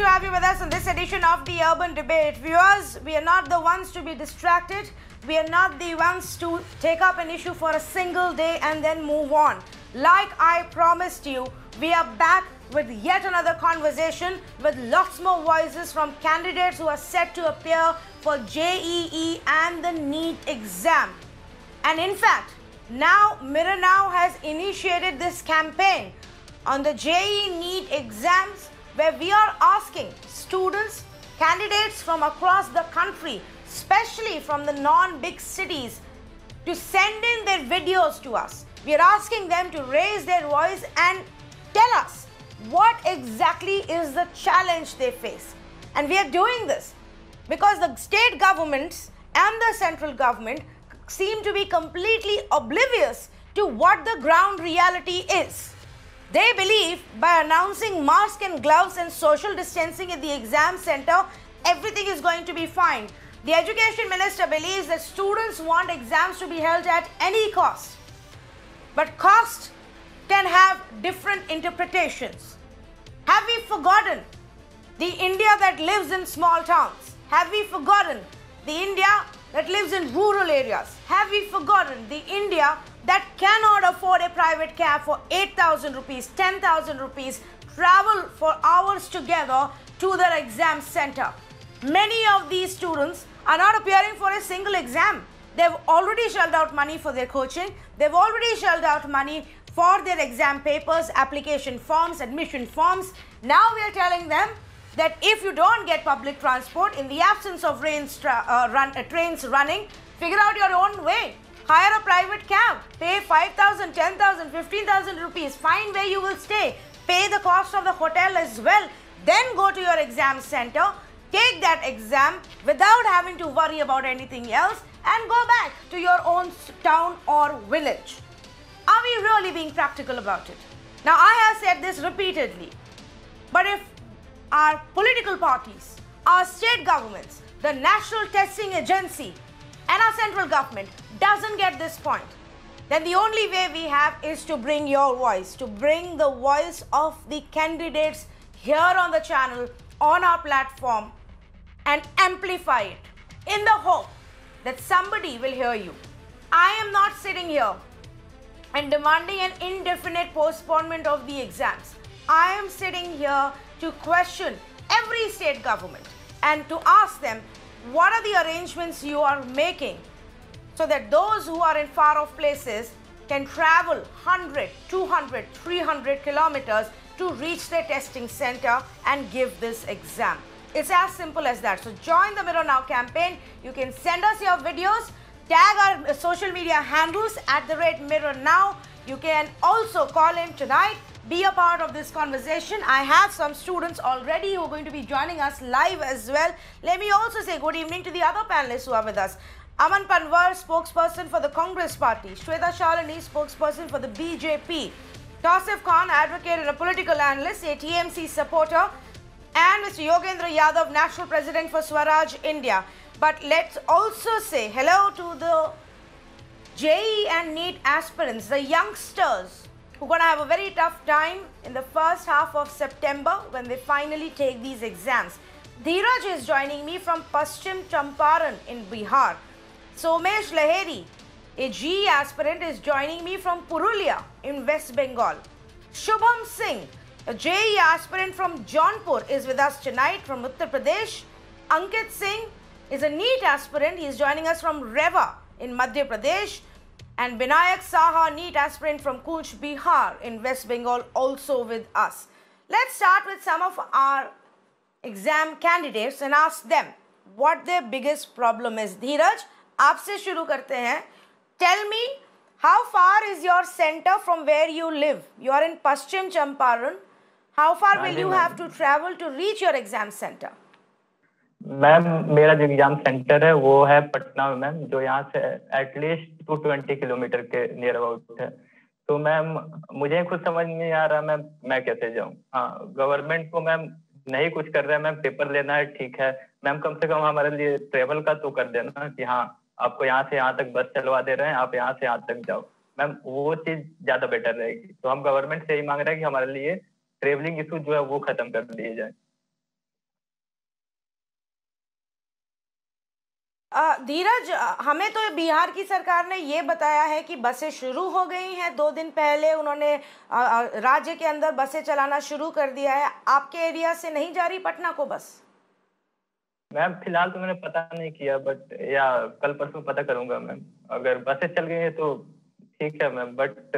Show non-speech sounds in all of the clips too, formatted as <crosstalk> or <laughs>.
to have you with us on this edition of the Urban Debate. Viewers, we are not the ones to be distracted. We are not the ones to take up an issue for a single day and then move on. Like I promised you, we are back with yet another conversation with lots more voices from candidates who are set to appear for JEE and the NEET exam. And in fact, now Mirror Now has initiated this campaign on the JEE NEET exams where we are asking students, candidates from across the country, especially from the non-big cities, to send in their videos to us. We are asking them to raise their voice and tell us what exactly is the challenge they face. And we are doing this because the state governments and the central government seem to be completely oblivious to what the ground reality is. They believe by announcing mask and gloves and social distancing at the exam center, everything is going to be fine. The education minister believes that students want exams to be held at any cost. But cost can have different interpretations. Have we forgotten the India that lives in small towns? Have we forgotten the India that lives in rural areas? Have we forgotten the India that cannot afford a private cab for 8,000 rupees, 10,000 rupees, travel for hours together to their exam center? Many of these students are not appearing for a single exam. They've already shelled out money for their coaching. They've already shelled out money for their exam papers, application forms, admission forms. Now we are telling them that if you don't get public transport in the absence of uh, run, uh, trains running, figure out your own way. Hire a private cab, pay 5,000, 10,000, 15,000 rupees, find where you will stay, pay the cost of the hotel as well, then go to your exam center, take that exam without having to worry about anything else and go back to your own town or village. Are we really being practical about it? Now, I have said this repeatedly, but if our political parties, our state governments, the National Testing Agency, and our central government doesn't get this point, then the only way we have is to bring your voice, to bring the voice of the candidates here on the channel, on our platform, and amplify it in the hope that somebody will hear you. I am not sitting here and demanding an indefinite postponement of the exams. I am sitting here to question every state government and to ask them what are the arrangements you are making so that those who are in far off places can travel 100, 200, 300 kilometers to reach their testing center and give this exam. It's as simple as that. So join the Mirror Now campaign. You can send us your videos, tag our uh, social media handles at the rate Mirror Now. You can also call in tonight, be a part of this conversation. I have some students already who are going to be joining us live as well. Let me also say good evening to the other panelists who are with us. Aman Panwar, spokesperson for the Congress Party. Shweta Shalini, spokesperson for the BJP. Tausif Khan, advocate and a political analyst, a TMC supporter. And Mr. Yogendra Yadav, National President for Swaraj India. But let's also say hello to the JEE and NEET aspirants, the youngsters who are going to have a very tough time in the first half of September when they finally take these exams. Dheeraj is joining me from Paschim Champaran in Bihar. Somesh Laheri, a JEE aspirant, is joining me from Purulia in West Bengal. Shubham Singh, a JEE aspirant from Jaunpur, is with us tonight from Uttar Pradesh. Ankit Singh is a NEET aspirant. He is joining us from Rewa in Madhya Pradesh. And Binayak Saha, NEET aspirant from Cooch Behar in West Bengal also with us. Let's start with some of our exam candidates and ask them what their biggest problem is. Dheeraj, आपसे शुरू करते हैं Tell me how far is your centre from where you live? You are in Paschim Champaran. How far will you have to travel to reach your exam centre? Ma'am मेरा जो exam centre है वो है पटना में ma'am जो यहाँ से at least two twenty kilometre के नियर अबाउट है। तो मैम मुझे खुद समझ नहीं आ रहा मैम मैं कैसे जाऊँ? हाँ गवर्नमेंट को मैम नहीं कुछ कर रहा है मैम पेपर लेना है, ठीक है। मैम कम से कम हमारे लिए ट्रेवल का तो कर देना कि हाँ आपको यहाँ से यहाँ तक बस चलवा दे रहे हैं, आप यहाँ से यहाँ तक जाओ। मैम वो चीज़ ज़्यादा बेटर रहेगी। तो हम गवर्नमेंट से यही मांग रहे हैं कि हमारे लिए ट्रेवलिंग इशू जो है वो खत्म कर दिए जाए। धीरज हमें तो बिहार की सरकार ने ये बताया है कि बसें शुरू हो गई हैं। दो दिन पहले उन्होंने राज्य के अंदर बसें चलाना शुरू कर दिया है। आपके एरिया से नहीं जा रही पटना को बस? मैम, फ़िलहाल तो मैंने पता नहीं किया, बट, या कल परसों पता करूँगा मैम। अगर बसें चल गई हैं तो ठीक है मैम, बट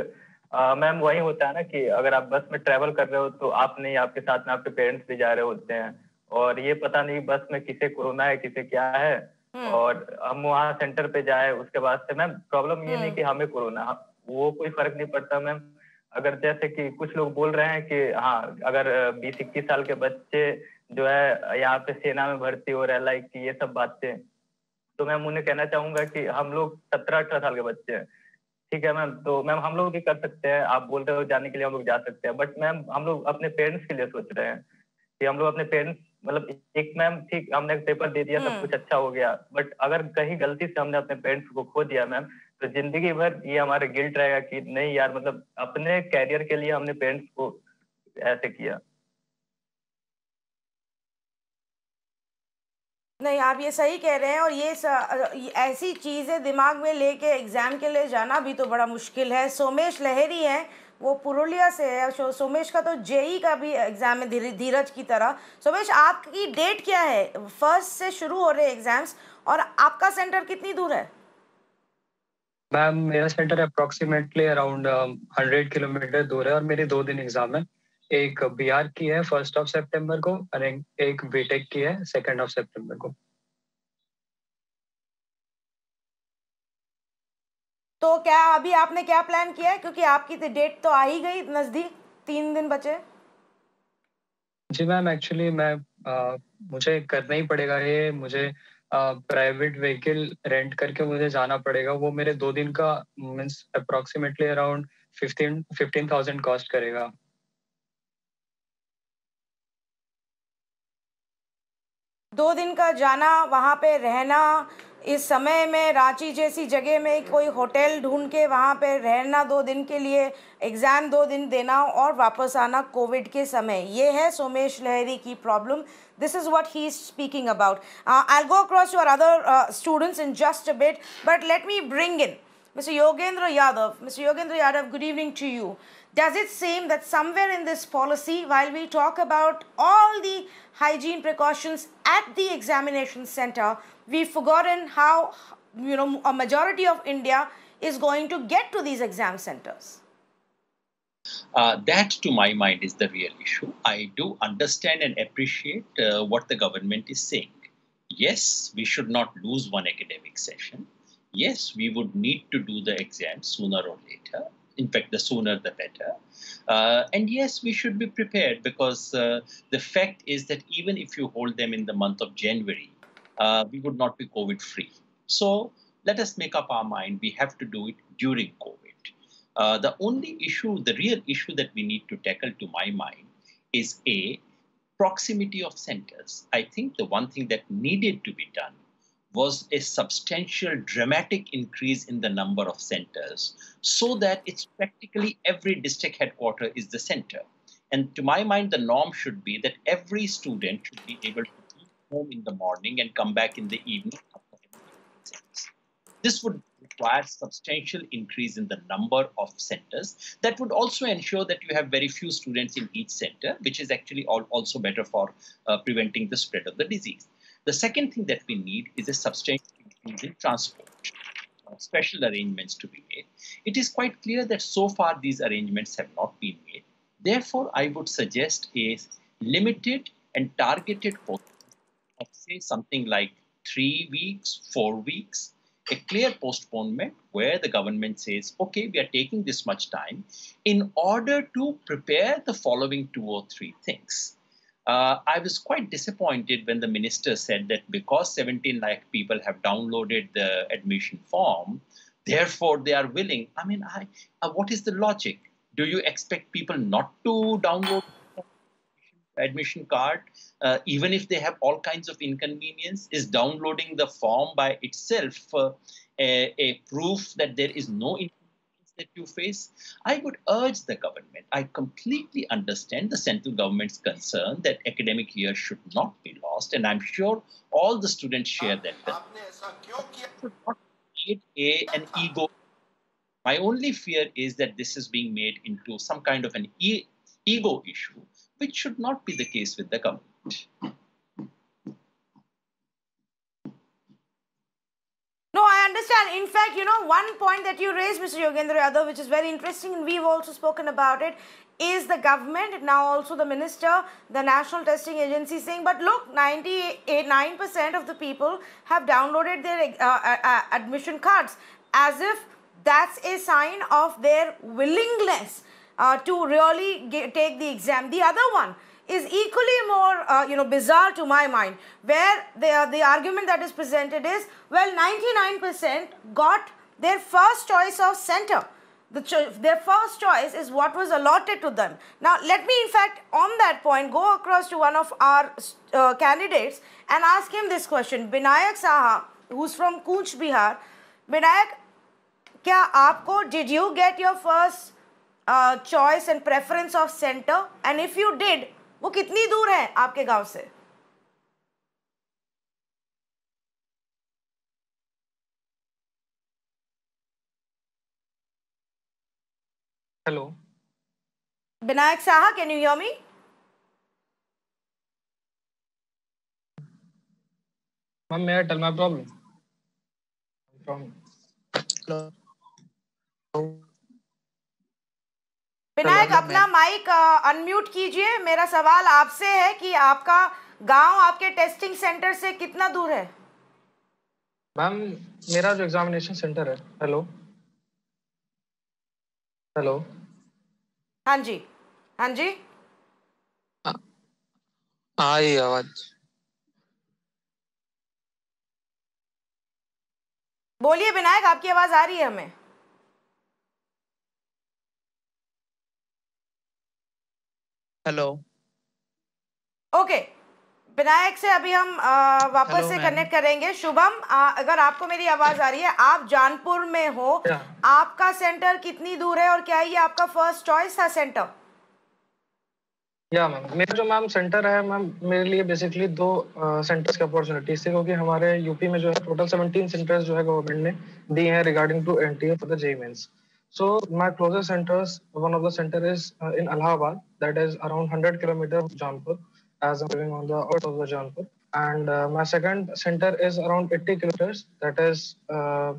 मैम, वही होता है ना कि अगर आप बस में ट्रेवल कर रहे हो तो आप नहीं, आपके साथ में आपके पेरेंट्स भी जा रहे होते हैं। और ये पता नहीं बस में किसे कोरोना है, किसे क्या है। और हम वहाँ सेंटर पे जाए उसके बाद से मैम प्रॉब्लम ये नहीं हम्म। कि हमें कोरोना वो कोई फ़र्क नहीं पड़ता मैम। अगर जैसे कि कुछ लोग बोल रहे हैं कि हाँ अगर बीस इक्कीस साल के बच्चे जो है यहाँ पे सेना में भर्ती हो रहे हैं लाइक ये सब बातें तो मैम उन्हें कहना चाहूँगा कि हम लोग सत्रह अठारह साल के बच्चे हैं। ठीक है मैम? तो मैम हम लोग भी कर सकते हैं आप बोल रहे हो जाने के लिए हम लोग जा सकते हैं बट मैम हम लोग अपने पेरेंट्स के लिए सोच रहे हैं कि हम लोग अपने पेरेंट्स मतलब एक मैम ठीक हमने पेपर दे दिया सब हम्म। कुछ अच्छा हो गया। बट अगर कहीं गलती से हमने अपने पेरेंट्स को खो दिया मैम तो ज़िंदगी भर ये हमारा गिल्ट रहेगा कि नहीं यार मतलब अपने कैरियर के लिए हमने पेरेंट्स को ऐसे किया। नहीं आप ये सही कह रहे हैं और ये ऐसी चीज़ें दिमाग में लेके एग्ज़ाम के लिए जाना भी तो बड़ा मुश्किल है। सोमेश लहरी है। वो पुरुलिया से है सोमेश का तो जेई का भी एग्ज़ाम है धीरज की तरह। सोमेश, आपकी डेट क्या है? फ़र्स्ट से शुरू हो रहे एग्ज़ाम्स और आपका सेंटर कितनी दूर है? मैम, मेरा centre approximately around hundred kilometre दूर है और मेरे दो दिन एग्ज़ाम है। एक बिहार की है फ़र्स्ट ऑफ़ सितंबर को, और एक बीटेक की है सेकंड ऑफ़ सितंबर को। तो क्या अभी आपने क्या प्लान किया है? क्योंकि आपकी डेट तो आ ही गई नज़दीक तीन दिन बचे। जी मैम एक्चुअली मैं आ, मुझे करना ही पड़ेगा ये। मुझे प्राइवेट व्हीकल रेंट करके मुझे जाना पड़ेगा। वो मेरे दो दिन का means approximately around fifteen fifteen thousand cost करेगा। दो दिन का जाना वहाँ पे रहना इस समय में रांची जैसी जगह में कोई होटल ढूंढ के वहाँ पर रहना दो दिन के लिए एग्ज़ाम दो दिन देना और वापस आना कोविड के समय। ये है सोमेश लहरी की problem this is what he is speaking about I go across your other students in just a bit but let me bring in mister Yogendra Yadav mister Yogendra Yadav good evening to you does it seem that somewhere in this policy while we talk about all the hygiene precautions at the examination center we've forgotten how you know a majority of India is going to get to these exam centers. Uh, that, to my mind, is the real issue. I do understand and appreciate uh, what the government is saying. Yes, we should not lose one academic session. Yes, we would need to do the exam sooner or later. In fact, the sooner the better. Uh, and yes, we should be prepared because uh, the fact is that even if you hold them in the month of January, uh, we would not be COVID free. So let us make up our mind. We have to do it during COVID. Uh, the only issue, the real issue that we need to tackle, to my mind, is a proximity of centers. I think the one thing that needed to be done was a substantial, dramatic increase in the number of centers so that it's practically every district headquarter is the center. And to my mind, the norm should be that every student should be able to home in the morning and come back in the evening. This would require substantial increase in the number of centers. That would also ensure that you have very few students in each center, which is actually all, also better for uh, preventing the spread of the disease. The second thing that we need is a substantial increase in transport. Uh, special arrangements to be made. It is quite clear that so far these arrangements have not been made. Therefore, I would suggest a limited and targeted posting of say something like three weeks, four weeks, a clear postponement where the government says, okay, we are taking this much time in order to prepare the following two or three things. Uh, I was quite disappointed when the minister said that because 17 lakh people have downloaded the admission form, therefore they are willing. I mean, I, uh, what is the logic? Do you expect people not to download admission card, uh, even if they have all kinds of inconvenience, is downloading the form by itself uh, a, a, proof that there is no inconvenience that you face, I would urge the government. I completely understand the central government's concern that academic year should not be lost, and I'm sure all the students share that. Not a, an ego. My only fear is that this is being made into some kind of an e- ego issue, which should not be the case with the government. No, I understand. In fact, you know, one point that you raised, Mr. Yogendra Yadav, which is very interesting, and we've also spoken about it, is the government, now also the minister, the National Testing Agency saying, but look, 98% of the people have downloaded their uh, uh, uh, admission cards as if that's a sign of their willingness uh, to really get, take the exam. The other one, is equally more uh, you know bizarre to my mind where the, uh, the argument that is presented is well 99% got their first choice of center. The cho- their first choice is what was allotted to them. Now let me in fact on that point go across to one of our uh, candidates and ask him this question. Binayak saha who's from Cooch Behar. Binayak kya aapko did you get your first uh, choice and preference of center? And if you did वो कितनी दूर है आपके गाँव से? Hello Vinayak Saha can you hear me ma'am may I tell my problem? From Vinayak अपना mic unmute कीजिए। मेरा सवाल आपसे है कि आपका गाँव आपके टेस्टिंग सेंटर से कितना दूर है? मैम मेरा जो एग्जामिनेशन सेंटर है। हेलो हेलो हाँ जी। हाँ जी? आ रही है आवाज़। बोलिए विनायक आपकी आवाज़ आ रही है हमें? हेलो ओके विनायक से अभी हम आ, वापस Hello, से कनेक्ट करेंगे। शुभम आ, अगर आपको मेरी आवाज़ आ रही है आप जानपुर में हो। Yeah. आपका सेंटर कितनी दूर है और क्या ये आपका फ़र्स्ट चॉइस था सेंटर या मैम मेरा जो मैम सेंटर है मैम मेरे लिए बेसिकली दो सेंटर्स की अपॉर्चुनिटीज़ थी क्योंकि हमारे यूपी में जो है टोटल 17 सेंटर्स जो है गवर्नमेंट ने दिए हैं regarding to NTA for the JEE mains so my closest centres one of the centre is in Allahabad that is around 100 kilometre Jaunpur as I'm living on the out of the Jaunpur. And uh, my second center is around 80 kilometers. That is uh,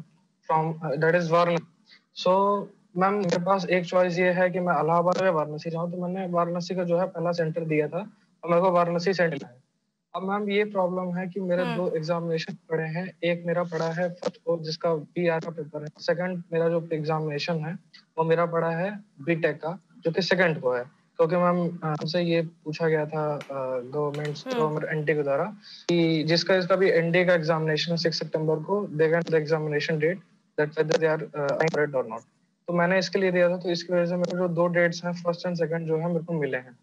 from uh, that is Varanasi. So ma'am मेरे पास एक choice ये है कि मैं इलाहाबाद या वाराणसी जाऊँ तो मैंने वाराणसी का जो है पहला सेंटर दिया था और मेरे को वाराणसी सेंटर है अब मैम ये प्रॉब्लम है कि मेरे हम्म। दो एग्जामिनेशन पड़े हैं। एक मेरा पड़ा है फ़र्स्ट को जिसका बी आर का पेपर है। सेकंड मेरा जो एग्जामिनेशन है वो मेरा पड़ा है बीटेक का जो कि सेकंड को है। क्योंकि मैम हमसे ये पूछा गया था गवर्नमेंट। गवर्नमेंट एनटी के द्वारा कि जिसका इसका भी एनडी का एग्जामिनेशन सिक्स सितंबर को they the examination date that whether they are or not तो मैंने इसके लिए दिया था तो इसकी वजह से मेरे जो दो डेट्स हैं फ़र्स्ट एंड सेकंड जो है मेरे को मिले हैं।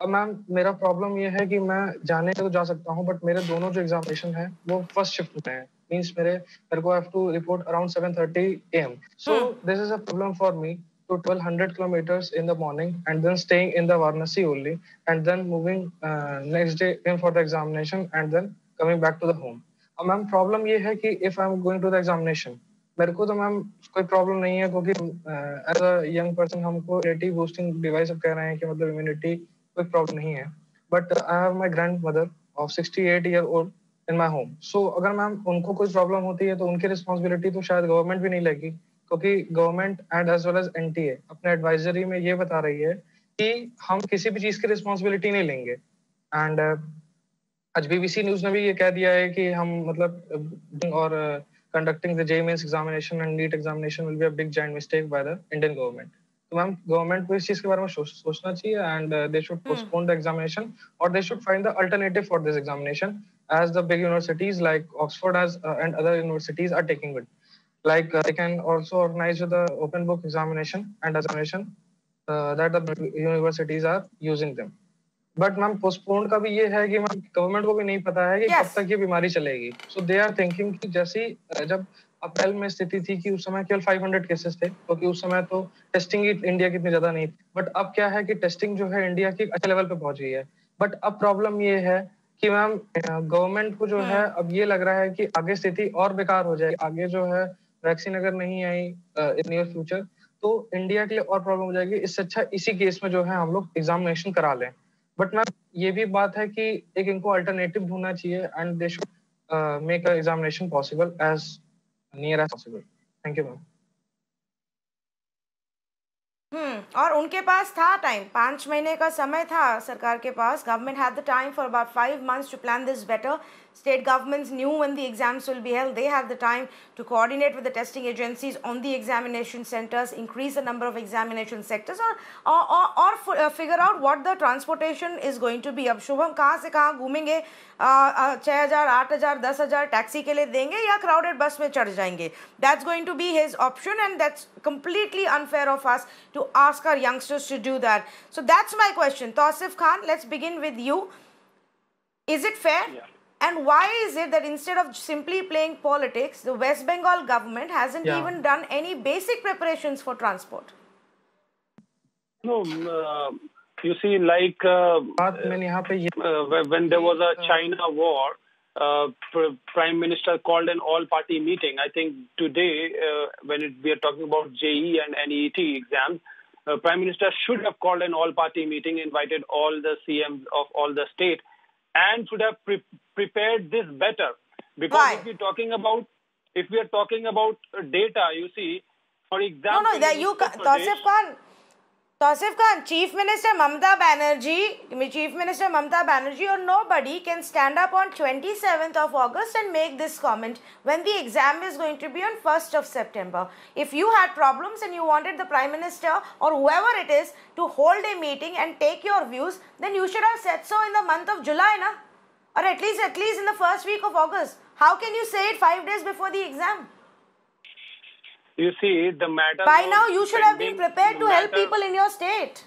अब मैम मेरा प्रॉब्लम ये है कि मैं जाने तो जा सकता हूँ बट मेरे दोनों जो एग्जामिनेशन है वो फ़र्स्ट शिफ्ट में है। मींस मेरे मेरे को have to report around 7:30 AM so this is a problem for me to 1200 kilometers in the morning and then staying in the Varanasi only and then moving uh, next day in for the examination and then coming back to the home. Ma'am problem ये है कि if I am going to the examination मेरे को तो ma'am कोई problem नहीं है क्योंकि एज अ यंग पर्सन हमको इम्यूनिटी बूस्टिंग डिवाइस अब कह रहे हैं कि मतलब इम्यूनिटी कोई प्रॉब्लम नहीं है. But I have my grandmother of 68 year old in my home so अगर मैम उनको कोई प्रॉब्लम होती है तो उनकी रिस्पॉन्सिबिलिटी तो शायद गवर्नमेंट भी नहीं लेगी. क्योंकि government and as well as NTA अपने एडवाइजरी में ये बता रही है कि हम किसी भी चीज़ की रिस्पॉन्सिबिलिटी नहीं लेंगे. एंड आज बीबीसी न्यूज़ ने भी ये कह दिया है कि हम मतलब और conducting the J mains examination and NEET examination will be a big giant mistake by the Indian government तो मैम गवर्नमेंट को इस चीज़ के बारे में सोचना चाहिए and they should postpone the examination और they should find the alternative for this examination as the big universities like Oxford as and other universities are taking it like they can also organise the open book examination and examination that the universities are using them but ma'am postpone का भी ये है कि ma'am government को भी नहीं पता है कि कब तक ये बीमारी चलेगी. सो दे आर थिंकिंग जैसे जब अप्रैल में स्थिति थी कि उस समय केवल 500 केसेस थे क्योंकि तो उस समय तो टेस्टिंग ही इंडिया की इतनी ज़्यादा नहीं थी। बट अब क्या है कि टेस्टिंग जो है इंडिया की अच्छे लेवल पे पहुँच गई है। बट अब प्रॉब्लम ये है कि मैम गवर्नमेंट को जो है अब ये लग रहा है कि आगे स्थिति और बेकार हो जाएगी। आगे जो है वैक्सीन अगर नहीं आई इन नियर फ्यूचर तो इंडिया के लिए और प्रॉब्लम हो जाएगी। इससे अच्छा इसी केस में जो है हम लोग एग्जामिनेशन करा लें। बट मैम ये भी बात है कि एक इनको अल्टरनेटिव ढूंढना चाहिए and they should make examination possible as near as possible thank you ma'am hmm और उनके पास था टाइम पाँच महीने का समय था सरकार के पास. Government had the time for about five months to plan this better State governments knew when the exams will be held. They had the time to coordinate with the testing agencies on the examination centers, increase the number of examination sectors, or or, or, or uh, figure out what the transportation is going to be. अब शुभम कहाँ से कहाँ घूमेंगे छः हज़ार आठ हज़ार दस हज़ार टैक्सी के लिए देंगे या क्राउडेड बस में चढ़ जाएंगे completely unfair of us to ask our youngsters to do that. So that's my question. Tausif Khan, let's begin with you. Is it fair? Yeah. And why is it that instead of simply playing politics, the West Bengal government hasn't yeah. even done any basic preparations for transport? No, uh, you see, like uh, uh, when there was a China war, uh, Prime Minister called an all-party meeting. I think today, uh, when it, we are talking about JEE and NEET exams, uh, Prime Minister should have called an all-party meeting, invited all the CMs of all the state, and should have pre- prepared this better. Because Why? if we're talking about if we are talking about data, you see, for example, no, no, that you, Tausif Khan, Tausif Khan, Chief Minister Mamata Banerjee, Chief Minister Mamata Banerjee or nobody can stand up on 27th of August and make this comment when the exam is going to be on 1st of September. If you had problems and you wanted the Prime Minister or whoever it is to hold a meeting and take your views, then you should have said so in the month of July, na? or at least at least in the first week of August. How can you say it five days before the exam? You see, the matter. By now, you should have been prepared to matter, help people in your state.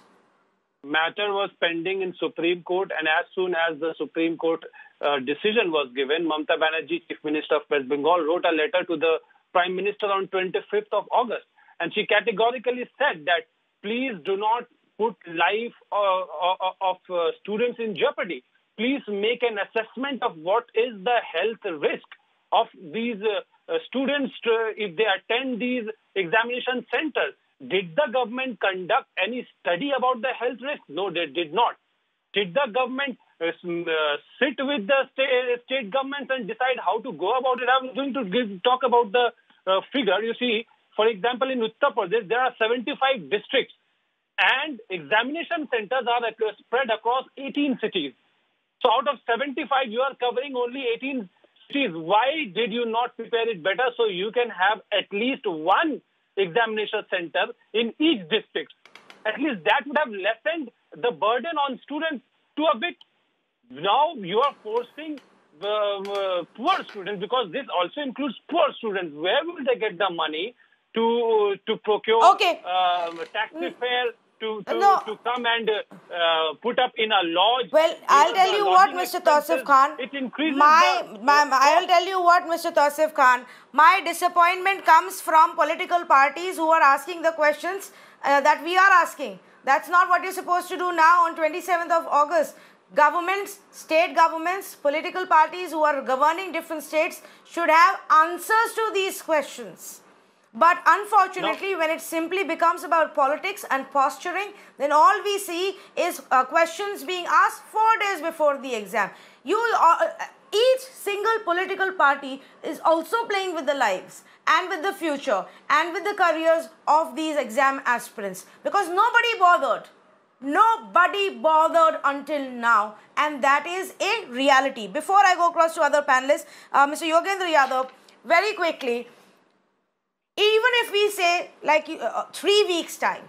Matter was pending in Supreme Court, and as soon as the Supreme Court uh, decision was given, Mamata Banerjee, Chief Minister of West Bengal, wrote a letter to the Prime Minister on 25th of August, and she categorically said that please do not put life uh, uh, of uh, students in jeopardy. Please make an assessment of what is the health risk of these uh, uh, students uh, if they attend these examination centers. Did the government conduct any study about the health risk? No, they did not. Did the government uh, uh, sit with the state, state, governments and decide how to go about it? I'm going to give, talk about the uh, figure. You see, for example, in Uttar Pradesh, there are 75 districts and examination centers are spread across 18 cities. So out of 75, you are covering only 18 cities. Why did you not prepare it better so you can have at least one examination center in each district? At least that would have lessened the burden on students to a bit. Now you are forcing uh, uh, poor students because this also includes poor students. Where will they get the money to to procure okay. uh, taxi fare? To, to, no. to come and uh, put up in a lodge. Well, I'll tell you what, Mr. Tausif Khan. It increases my, the, my, I'll tell you what, Mr. Tausif Khan. My disappointment comes from political parties who are asking the questions uh, that we are asking. That's not what you're supposed to do now on 27th of August. Governments, state governments, political parties who are governing different states should have answers to these questions. But unfortunately, no. when it simply becomes about politics and posturing, then all we see is uh, questions being asked four days before the exam. You, uh, each single political party is also playing with the lives and with the future and with the careers of these exam aspirants because nobody bothered. Nobody bothered until now, and that is a reality. Before I go across to other panelists, uh, Mr. Yogendra Yadav, very quickly, even if we say like uh, uh, three weeks time,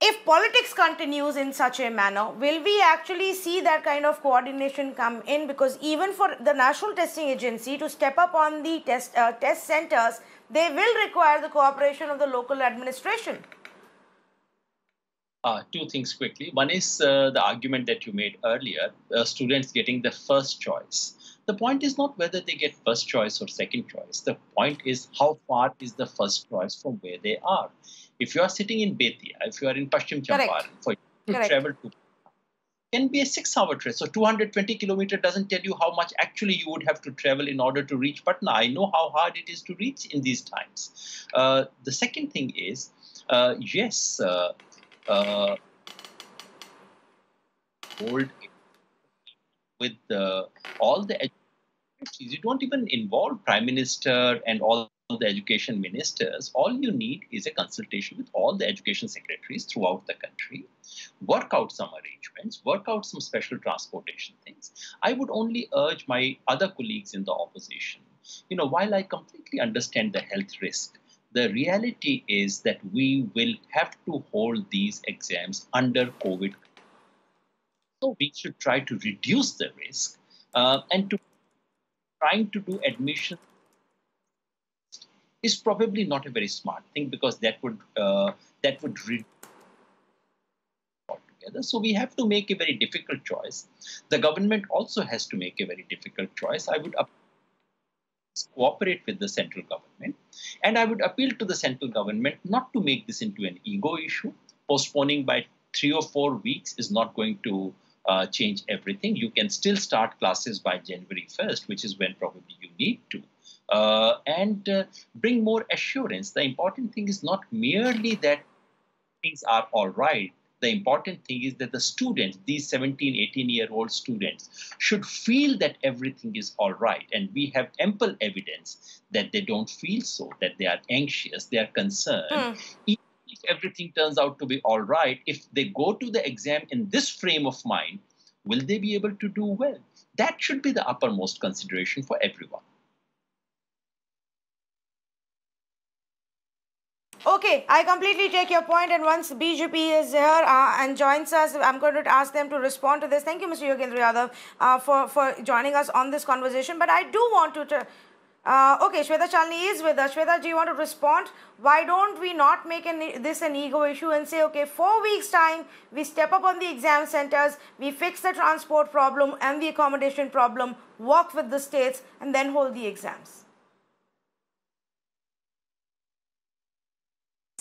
if politics continues in such a manner, will we actually see that kind of coordination come in? Because even for the National Testing Agency to step up on the test, uh, test centers, they will require the cooperation of the local administration. Uh, two things quickly. One is uh, the argument that you made earlier, uh, students getting the first choice. The point is not whether they get first choice or second choice. The point is how far is the first choice from where they are. If you are sitting in Bettiah, if you are in Paschim Champaran, for you to travel to can be a six hour trek. So 220 kilometer doesn't tell you how much actually you would have to travel in order to reach Patna. I know how hard it is to reach in these times. Uh, the second thing is, uh, yes, uh, uh old with uh, all the you don't even involve prime minister and all the education ministers, all you need is a consultation with all the education secretaries throughout the country. Work out some arrangements, work out some special transportation things. I would only urge my other colleagues in the opposition, you know, while I completely understand the health risk, the reality is that we will have to hold these exams under COVID. We should try to reduce the risk uh, and to trying to do admission is probably not a very smart thing because that would uh, that would altogether. So we have to make a very difficult choice. The government also has to make a very difficult choice. I would cooperate with the central government, and I would appeal to the central government not to make this into an ego issue. Postponing by three or four weeks is not going to uh, change everything. You can still start classes by January 1st, which is when probably you need to. Uh, and uh, bring more assurance. The important thing is not merely that things are all right. The important thing is that the students, these 17, 18 year old students, should feel that everything is all right. And we have ample evidence that they don't feel so, that they are anxious, they are concerned. Mm everything turns out to be all right, if they go to the exam in this frame of mind, will they be able to do well? That should be the uppermost consideration for everyone. Okay, I completely take your point and once BJP is here uh, and joins us, I'm going to ask them to respond to this. Thank you, Mr. Yogendra Yadav, uh, for, for joining us on this conversation. But I do want to uh, okay, Shweta Shalini is with us. Shweta, do you want to respond? Why don't we not make an, this an ego issue and say, okay, four weeks time, we step up on the exam centers, we fix the transport problem and the accommodation problem, work with the states and then hold the exams?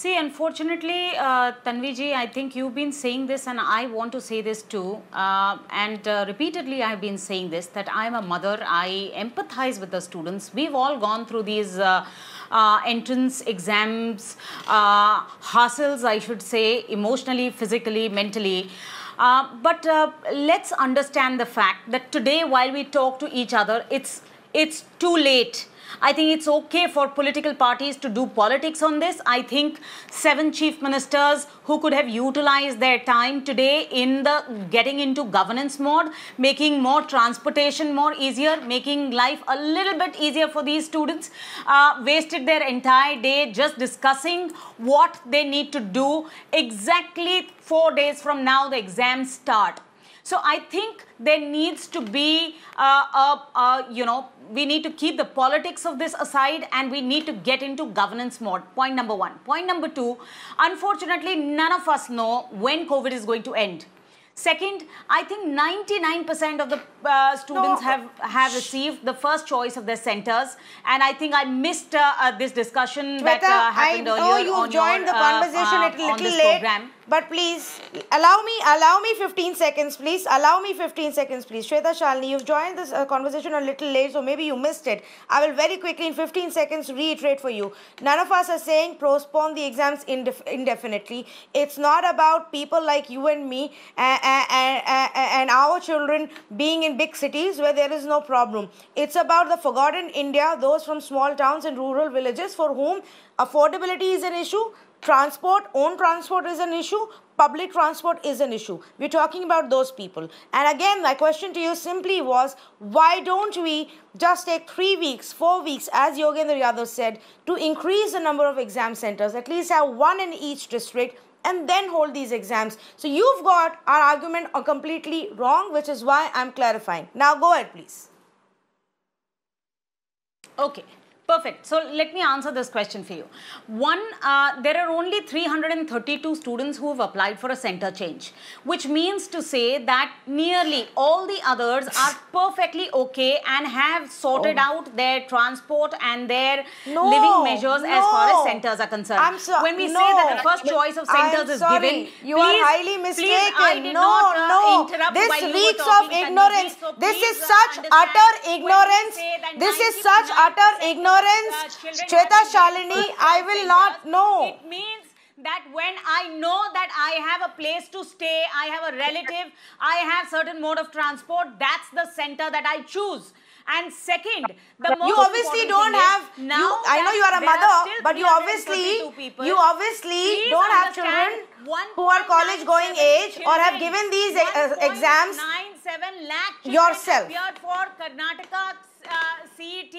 See, unfortunately, uh, Tanviji, I think you've been saying this and I want to say this too. Uh, and uh, repeatedly I've been saying this, that I'm a mother, I empathize with the students. We've all gone through these uh, uh, entrance exams, uh, hassles, I should say, emotionally, physically, mentally. But let's understand the fact that today while we talk to each other, it's, it's too late I think it's okay for political parties to do politics on this. I think seven chief ministers who could have utilized their time today in the getting into governance mode, making more transportation more easier, making life a little bit easier for these students, uh, wasted their entire day just discussing what they need to do exactly four days from now the exams start. So I think there needs to be, uh, you know, we need to keep the politics of this aside and we need to get into governance mode. Point number one. Point number two, unfortunately, none of us know when COVID is going to end. Second, I think 99% of the uh, students no. have, have received the first choice of their centers. And I think I missed uh, uh, this discussion Shweta, that uh, happened I earlier know you joined the uh, conversation a uh, little late. Program. But please, allow me, allow me 15 seconds, please. Allow me 15 seconds, please. Shweta Shalini, you've joined this uh, conversation a little late, so maybe you missed it. I will very quickly, in 15 seconds, reiterate for you. None of us are saying postpone the exams indef indefinitely. It's not about people like you and me and, and, our children being in big cities where there is no problem. It's about the forgotten India, those from small towns and rural villages for whom affordability is an issue, transport, own transport is an issue, public transport is an issue. We're talking about those people. And again, my question to you simply was, why don't we just take three weeks, four weeks, as Yogendra Yadav said, to increase the number of exam centers, at least have one in each district, and then hold these exams. So you've got our argument completely wrong, which is why I'm clarifying. Now go ahead, please. Okay. Perfect. So let me answer this question for you. One, uh, there are only 332 students who have applied for a center change, which means to say that nearly all the others are <laughs> perfectly okay and have sorted Oh. out their transport and their No, living measures as far as centers are concerned. I'm so- when we no. say that the first choice of centers I'm is sorry. given, You are please- highly please, mistaken. I did no, not, uh, no. This reeks of ignorance. so this is uh, such utter ignorance. This is such utter uh, ignorance. children Shweta Shalini, I will not know. It means that when I know that I have a place to stay, I have a relative, I have certain mode of transport, that's the center that I choose. And second, the most you obviously don't have now you, i know you are a mother but you obviously people, you obviously don't have children who are college going 1.97 age or have given these uh, exams 1.97 lakh children yourself. appeared for Karnataka uh, CET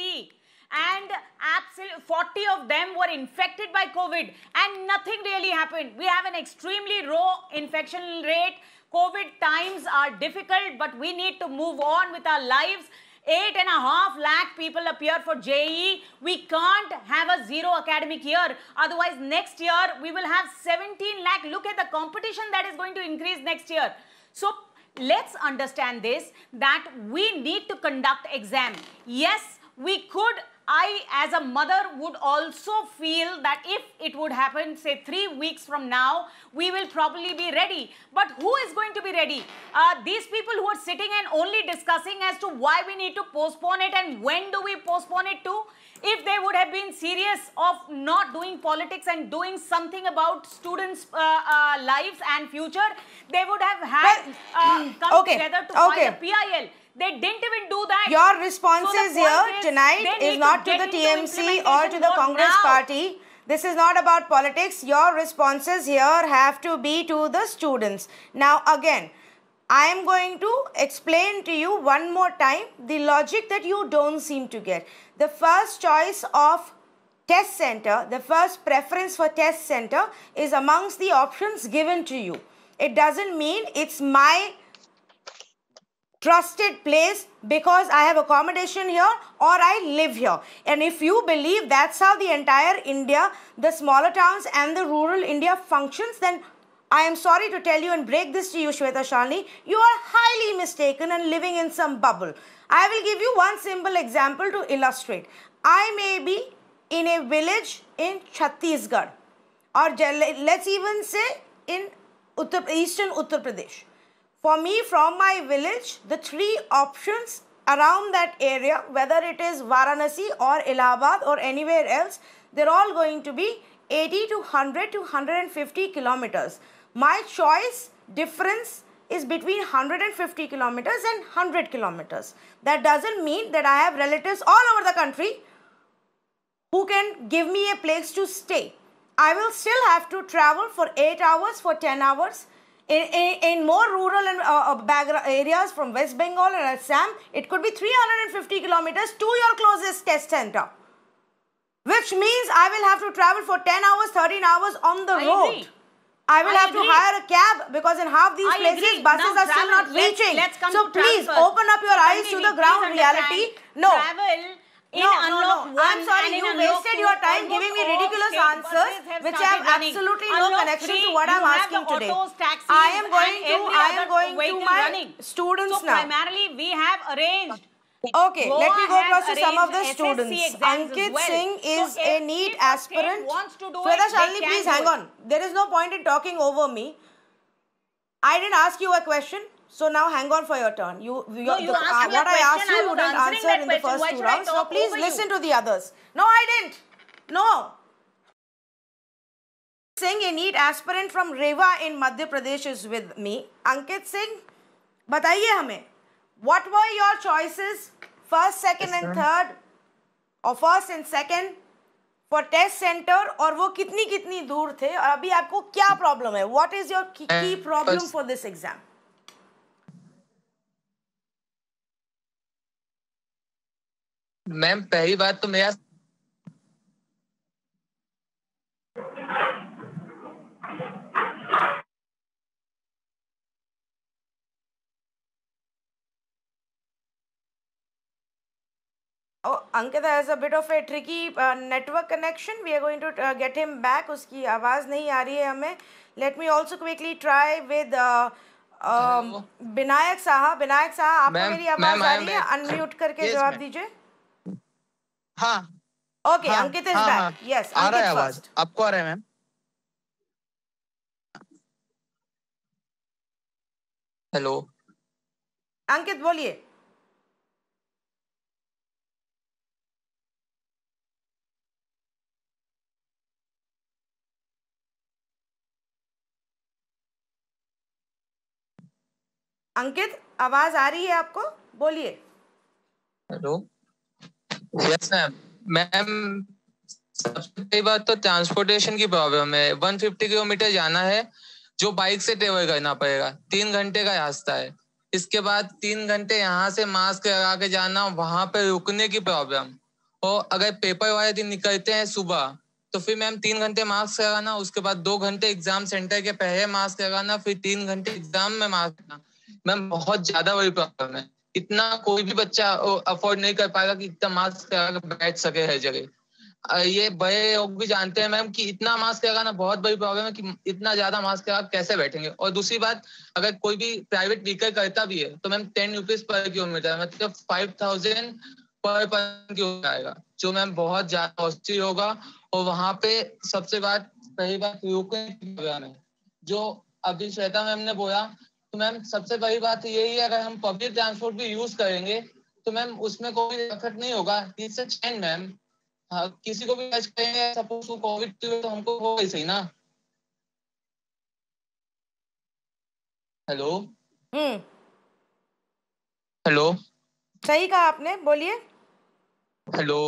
and absolutely 40 of them were infected by COVID and nothing really happened. We have an extremely low infection rate. COVID times are difficult, but we need to move on with our lives. Eight and a half lakh people appear for JEE. We can't have a zero academic year. Otherwise, next year we will have 17 lakh. Look at the competition that is going to increase next year. So let's understand this that we need to conduct exam. Yes, we could I, as a mother, would also feel that if it would happen, say, three weeks from now, we will probably be ready. But who is going to be ready? Uh, these people who are sitting and only discussing as to why we need to postpone it and when do we postpone it to? If they would have been serious of not doing politics and doing something about students' uh, uh, lives and future, they would have had uh, come okay, together to okay. fight a PIL. They didn't even do that. Your responses So here tonight is not to get the TMC or to the Congress now. party. This is not about politics. Your responses here have to be to the students. Now, again, I am going to explain to you one more time the logic that you don't seem to get. The first choice of test center, the first preference for test center is amongst the options given to you. It doesn't mean it's my trusted place because I have accommodation here or I live here. And if you believe that's how the entire India, the smaller towns and the rural India functions, then I am sorry to tell you and break this to you, Shweta Shalini, you are highly mistaken and living in some bubble. I will give you one simple example to illustrate. I may be in a village in Chhattisgarh or let's even say in Uttar, eastern Uttar Pradesh. For me, from my village, the three options around that area, whether it is Varanasi or Allahabad or anywhere else, they're all going to be 80 to 100 to 150 kilometers. My choice difference is between 150 kilometers and 100 kilometers. That doesn't mean that I have relatives all over the country who can give me a place to stay. I will still have to travel for 8 hours, for 10 hours. In, in, in more rural and uh, uh, areas from West Bengal and Assam, it could be 350 kilometers to your closest test center. Which means I will have to travel for 10 hours, 13 hours on the I road. agree. I will I have agree. to hire a cab because in half these I places agree. buses Now are still not Let's- reaching. let's come so please travel. open up your eyes to the ground reality. No. Travel in No, no, unlock no. I'm sorry, you wasted your time giving me ridiculous answers which have absolutely no connection to what I'm asking today. I am going to I am going to my students so now. primarily we have arranged Okay, Goa let me go across to some of the SSC students. Ankit well. Singh is if- a NEET a aspirant. wants to do Shweta it, Shalini, please hang on. There is no point in talking over me. I didn't ask you a question, so now hang on for your turn. You, you, no, you the, uh, what I asked you, you didn't answer in the first two rounds. So please listen you? to the others. No, I didn't. No. Singh, a NEET aspirant from Rewa in Madhya Pradesh is with me. Ankit Singh, बताइए हमें. What were your choices? First, second yes, and third? Or first and second? For test center? Or वो kitni kitni दूर थे और अभी आपको क्या problem problem what is your key problem for this exam? Ma'am पहली बात तो मेरा Ankit has a bit of a tricky network connection we are going to get him back उसकी आवाज़ नहीं आ रही है हमें. Let me also quickly try with Vinayak sahab Vinayak sahab आपको मेरी आवाज़ आ रही है? अनम्यूट करके जवाब दीजिए. हाँ। हाँ, Ankit is हाँ, back. हाँ, आ रहा है आवाज़। आपको आ रहा है मैम हेलो अंकित बोलिए. अंकित आवाज़ आ रही है आपको? बोलिए। हेलो यस मैम सबसे बात तो ट्रांसपोर्टेशन की प्रॉब्लम है। 150 किलोमीटर जाना है, जो बाइक से ट्रेवल करना पड़ेगा। तीन घंटे का रास्ता है। इसके बाद तीन घंटे यहाँ से मास्क लगा के जाना, वहाँ पे रुकने की प्रॉब्लम और अगर पेपर वाले दिन निकलते हैं सुबह तो फिर मैम तीन घंटे मास्क लगाना, उसके बाद दो घंटे एग्ज़ाम सेंटर के पहले मास्क लगाना, फिर तीन घंटे एग्ज़ाम में मास्क लगाना। मैम बहुत ज़्यादा बड़ी प्रॉब्लम है। इतना कोई भी बच्चा अफोर्ड नहीं कर पाएगा कि इतना मास्क बैठ सके हर जगह। ये बड़े लोग भी जानते हैं मैम कि इतना मास्क लगाना बहुत बड़ी प्रॉब्लम है कि इतना ज़्यादा मास्क लगा कैसे बैठेंगे? और दूसरी बात, अगर कोई भी प्राइवेट व्हीकल करता भी है तो ma'am ten rupees per kilometre मतलब five thousand per person kilometre आएगा, जो मैम बहुत ज़्यादा कॉस्टली होगा। और वहाँ पे सबसे बात, पहली बात रुकने जो अभी श्वेता मैम ने बोला मैम सबसे बड़ी बात यही है अगर हम पब्लिक ट्रांसपोर्ट भी यूज़ करेंगे तो मैम उसमें कोई इफ़ेक्ट नहीं होगा। इससे चेंज मैम। हाँ किसी को भी टच करेंगे सपोज़ को कोविड तो हमको होगा ही सही ना? हेलो हम्म। हेलो सही कहा आपने बोलिए। हेलो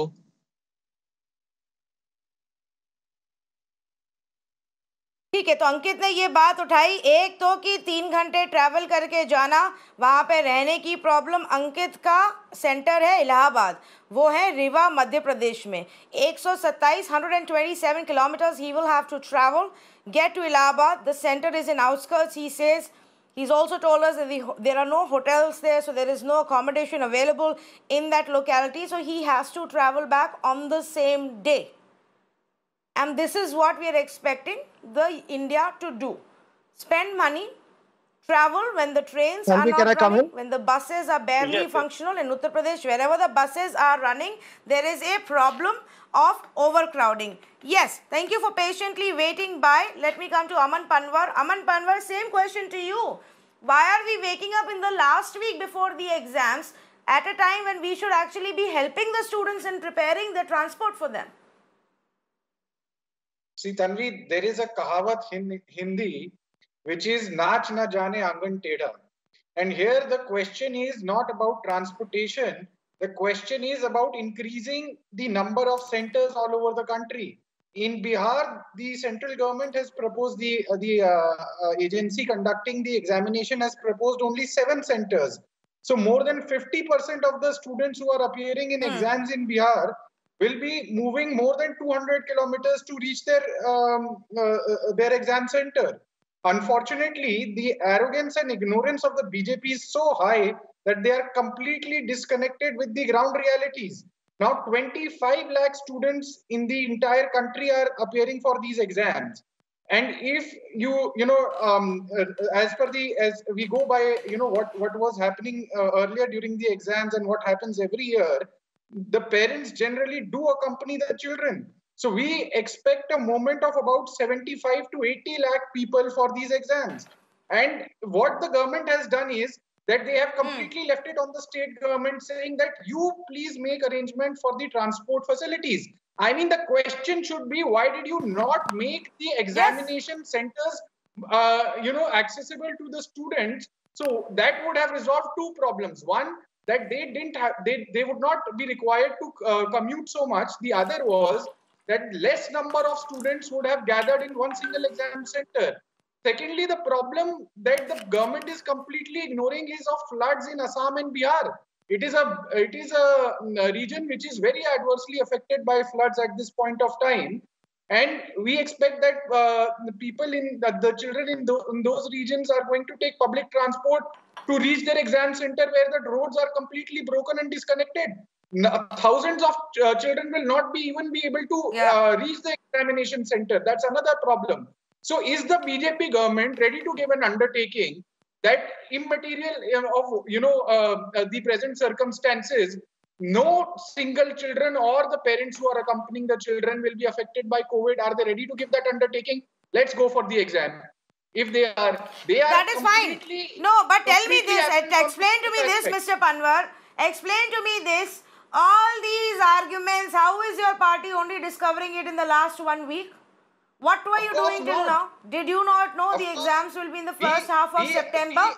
ठीक है तो अंकित ने ये बात उठाई एक तो कि तीन घंटे ट्रैवल करके जाना वहाँ पे रहने की प्रॉब्लम अंकित का सेंटर है इलाहाबाद वो है रीवा मध्य प्रदेश में एक सौ सत्ताईस hundred and twenty seven kilometres he will have to travel get to Allahabad the centre is in outskirts he says He's also told us that the, there are no hotels there, so there is no accommodation available in that locality. So he has to travel back on the same day. And this is what we are expecting the India to do. Spend money, travel when the trains are not can come running, in? when the buses are barely Yes, yes. functional in Uttar Pradesh, wherever the buses are running, there is a problem of overcrowding. Yes, thank you for patiently waiting by. Let me come to Aman Panwar. Aman Panwar, same question to you. Why are we waking up in the last week before the exams at a time when we should actually be helping the students in preparing the transport for them? See, Tanvi, there is a kahawat in Hindi which is Nach na jane angan teda. And here the question is not about transportation. The question is about increasing the number of centers all over the country. In Bihar, the central government has proposed the uh, the uh, uh, agency conducting the examination has proposed only seven centers. So more than 50% of the students who are appearing in Hmm. exams in Bihar will be moving more than 200 kilometers to reach their um, uh, uh, their exam center. Unfortunately, the arrogance and ignorance of the BJP is so high that they are completely disconnected with the ground realities. Now, 25 lakh students in the entire country are appearing for these exams. And if you, you know, um, uh, as per the, as we go by, you know, what, what was happening uh, earlier during the exams and what happens every year, the parents generally do accompany the children. So we expect a moment of about 75 to 80 lakh people for these exams. And what the government has done is that they have completely left it on the state government saying that you please make arrangement for the transport facilities. I mean, the question should be why did you not make the examination centers, uh, you know, accessible to the students? So that would have resolved two problems. One, that they didn't have, they, they would not be required to uh, commute so much. The other was that less number of students would have gathered in one single exam center. Secondly, the problem that the government is completely ignoring is of floods in Assam and Bihar. It is a it is a, mm, a region which is very adversely affected by floods at this point of time, and we expect that uh, the people in the, the children in, in those regions are going to take public transport to reach their exam center where the roads are completely broken and disconnected. thousands of uh, children will not be even be able to Yeah. uh, reach the examination center. That's another problem. So, is the BJP government ready to give an undertaking that immaterial uh, of you know uh, uh, the present circumstances, no single children or the parents who are accompanying the children will be affected by COVID? Are they ready to give that undertaking? Let's go for the exam. If they are, they are. That is fine. No, but tell me this. Explain to me this. Mr. Panwar. Explain to me this. All these arguments, how is your party only discovering it in the last one week? What were you doing till now? Did you not know Of the course. exams will be in the We- first half of we- September? we-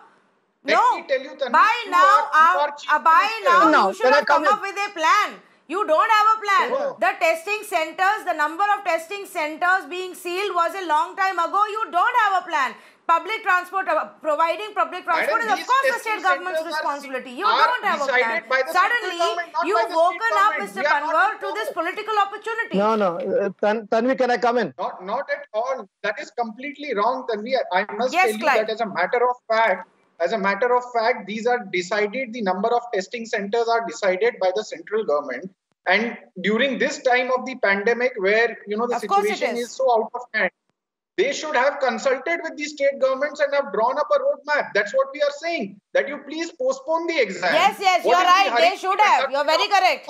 let no. me tell you, Tanvi, by you now, are- you uh, are uh, by now, Now, you should I have come come up with a plan. You don't have a plan. No. The testing centers, the number of testing centers being sealed was a long time ago. You don't have a plan. Public transport, uh, providing public transport Madam, is of course the state government's responsibility. You don't have a plan. by the Suddenly, government, not by you've woken up. Mr. We Panwar, to this political opportunity. No, no. Uh, Tan- Tanvi, can I come in? Not, not at all. That is completely wrong, Tanvi. I must Yes, tell you Clyde. that as a matter of fact, as a matter of fact, these are decided. The number of testing centers are decided by the central government. And during this time of the pandemic, where you know the Of situation is. is so out of hand, they should have consulted with the state governments and have drawn up a roadmap. That's what we are saying. That you please postpone the exam. Yes, yes, What you're right. They should have. You're very correct.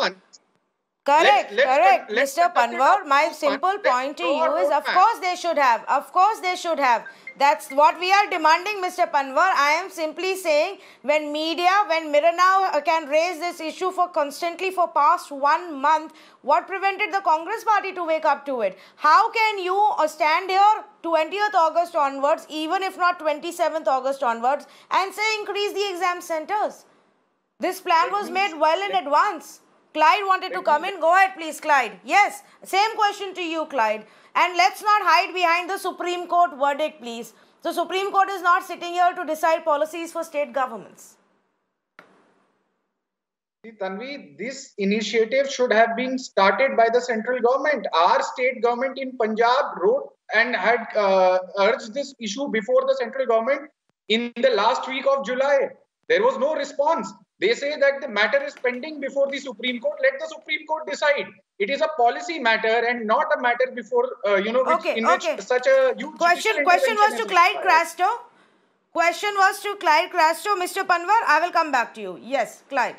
Correct, let's correct. let's Mr. Panwar, my simple point to you is of course they should have. Of course they should have. That's what we are demanding, Mr. Panwar. I am simply saying when media, when Mirror now can raise this issue for constantly for past one month, what prevented the Congress party to wake up to it? How can you uh, stand here 20th August onwards, even if not 27th August onwards, and say increase the exam centers? This plan was made well in advance. Clyde wanted to come in. Go ahead, please, Clyde. Yes, same question to you, Clyde. And let's not hide behind the Supreme Court verdict, please. The Supreme Court is not sitting here to decide policies for state governments. Tanvi, this initiative should have been started by the central government. Our state government in Punjab wrote and had uh, urged this issue before the central government in the last week of July. There was no response. They say that the matter is pending before the Supreme Court. Let the Supreme Court decide. It is a policy matter and not a matter before, uh, you know, which, Okay, in which such a huge Question, question was to Clyde required. Crasto. Question was to Clyde Crasto. Mr. Panwar, I will come back to you. Yes, Clyde.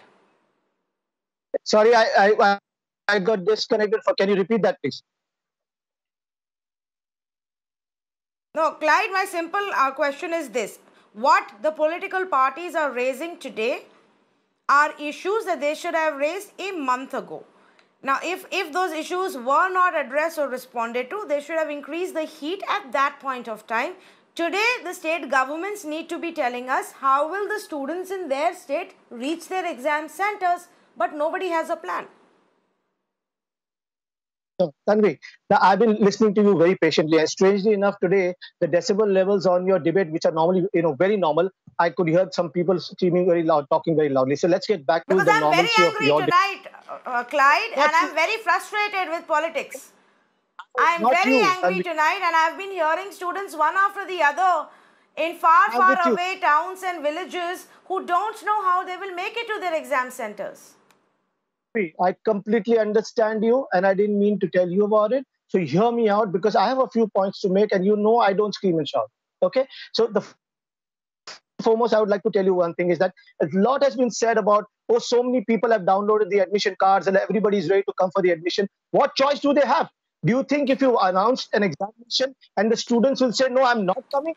Sorry, I, I, I- I got disconnected. For Can you repeat that, please? No, Clyde, my simple uh, question is this. What the political parties are raising today are issues that they should have raised a month ago. Now, if, if those issues were not addressed or responded to, they should have increased the heat at that point of time. Today, the state governments need to be telling us how will the students in their state reach their exam centers, but nobody has a plan. No, Tanvi, now I've been listening to you very patiently, and strangely enough, today the decibel levels on your debate, which are normally, you know, very normal, I could hear some people screaming very loud, talking very loudly. So let's get back to Because the I'm very normalcy of your debate. tonight, uh, uh, Clyde, and I'm very frustrated with politics. I'm very you, angry Tanvi. tonight, and I've been hearing students one after the other in far, I'm far with you. away towns and villages who don't know how they will make it to their exam centers. I completely understand you, and I didn't mean to tell you about it. So hear me out because I have a few points to make, and you know I don't scream and shout. Okay, so the foremost I would like to tell you one thing is that a lot has been said about oh so many people have downloaded the admission cards and everybody is ready to come for the admission. What choice do they have? Do you think if you announce an examination and the students will say no, I'm not coming?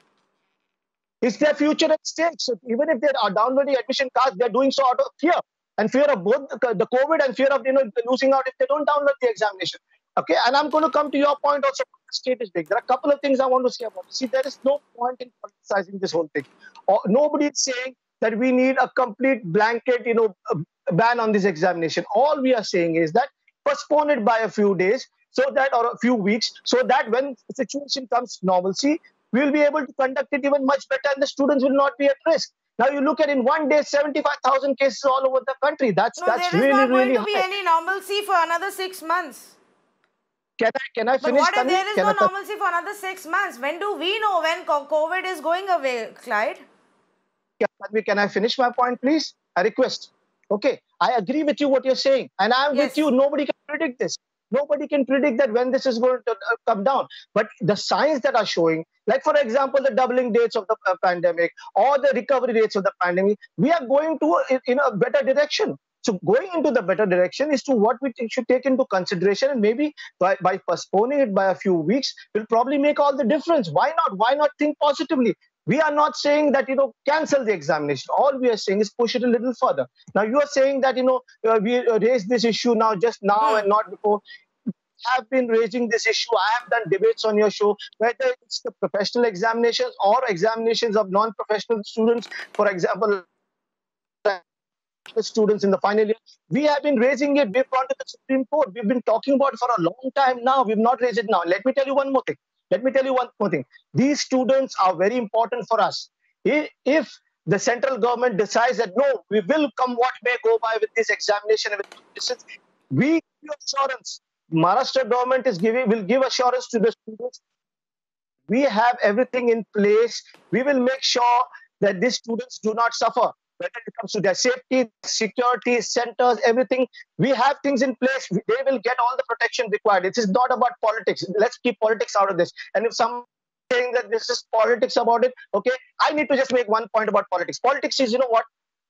Is their future at stake? So even if they are downloading admission cards, they're doing so out of fear and fear of both the COVID and fear of you know losing out if they don't download the examination. Okay, and I'm going to come to your point also. State is big. There are a couple of things I want to say about. See, there is no point in politicizing this whole thing. Or nobody is saying that we need a complete blanket, you know, uh, ban on this examination. All we are saying is that postpone it by a few days, so that or a few weeks, so that when the situation comes normalcy, we will be able to conduct it even much better, and the students will not be at risk. Now you look at in one day, seventy-five thousand cases all over the country. That's No, that's there is really not going really to be high. any normalcy for another six months. Can I can I But finish? what if there is Can no I- normalcy for another six months? When do we know when COVID is going away, Clyde? Can, can I finish my point, please? I request. Okay. I agree with you what you're saying, and I'm Yes. with you. Nobody can predict this. Nobody can predict that when this is going to uh, come down. But the signs that are showing, like for example, the doubling dates of the uh, pandemic or the recovery rates of the pandemic, we are going to a, in a better direction. So going into the better direction is to what we should take into consideration, and maybe by, by postponing it by a few weeks will probably make all the difference. Why not? Why not think positively? We are not saying that you know cancel the examination. All we are saying is push it a little further. Now you are saying that you know uh, we uh, raised this issue now just now and not before. Have been raising this issue. I have done debates on your show, whether it's the professional examinations or examinations of non-professional students. For example, the students in the final year. We have been raising it. We've gone to the Supreme Court. We've been talking about it for a long time now. We've not raised it now. Let me tell you one more thing. Let me tell you one more thing. These students are very important for us. If the central government decides that no, we will come what may go by with this examination and with this, we give assurance. Maharashtra government is giving will give assurance to the students we have everything in place. We will make sure that these students do not suffer, whether it comes to their safety, security, centers, everything. We have things in place. They will get all the protection required. It is not about politics. Let's keep politics out of this. And if some saying that this is politics about it, okay, I need to just make one point about politics. Politics is, you know what?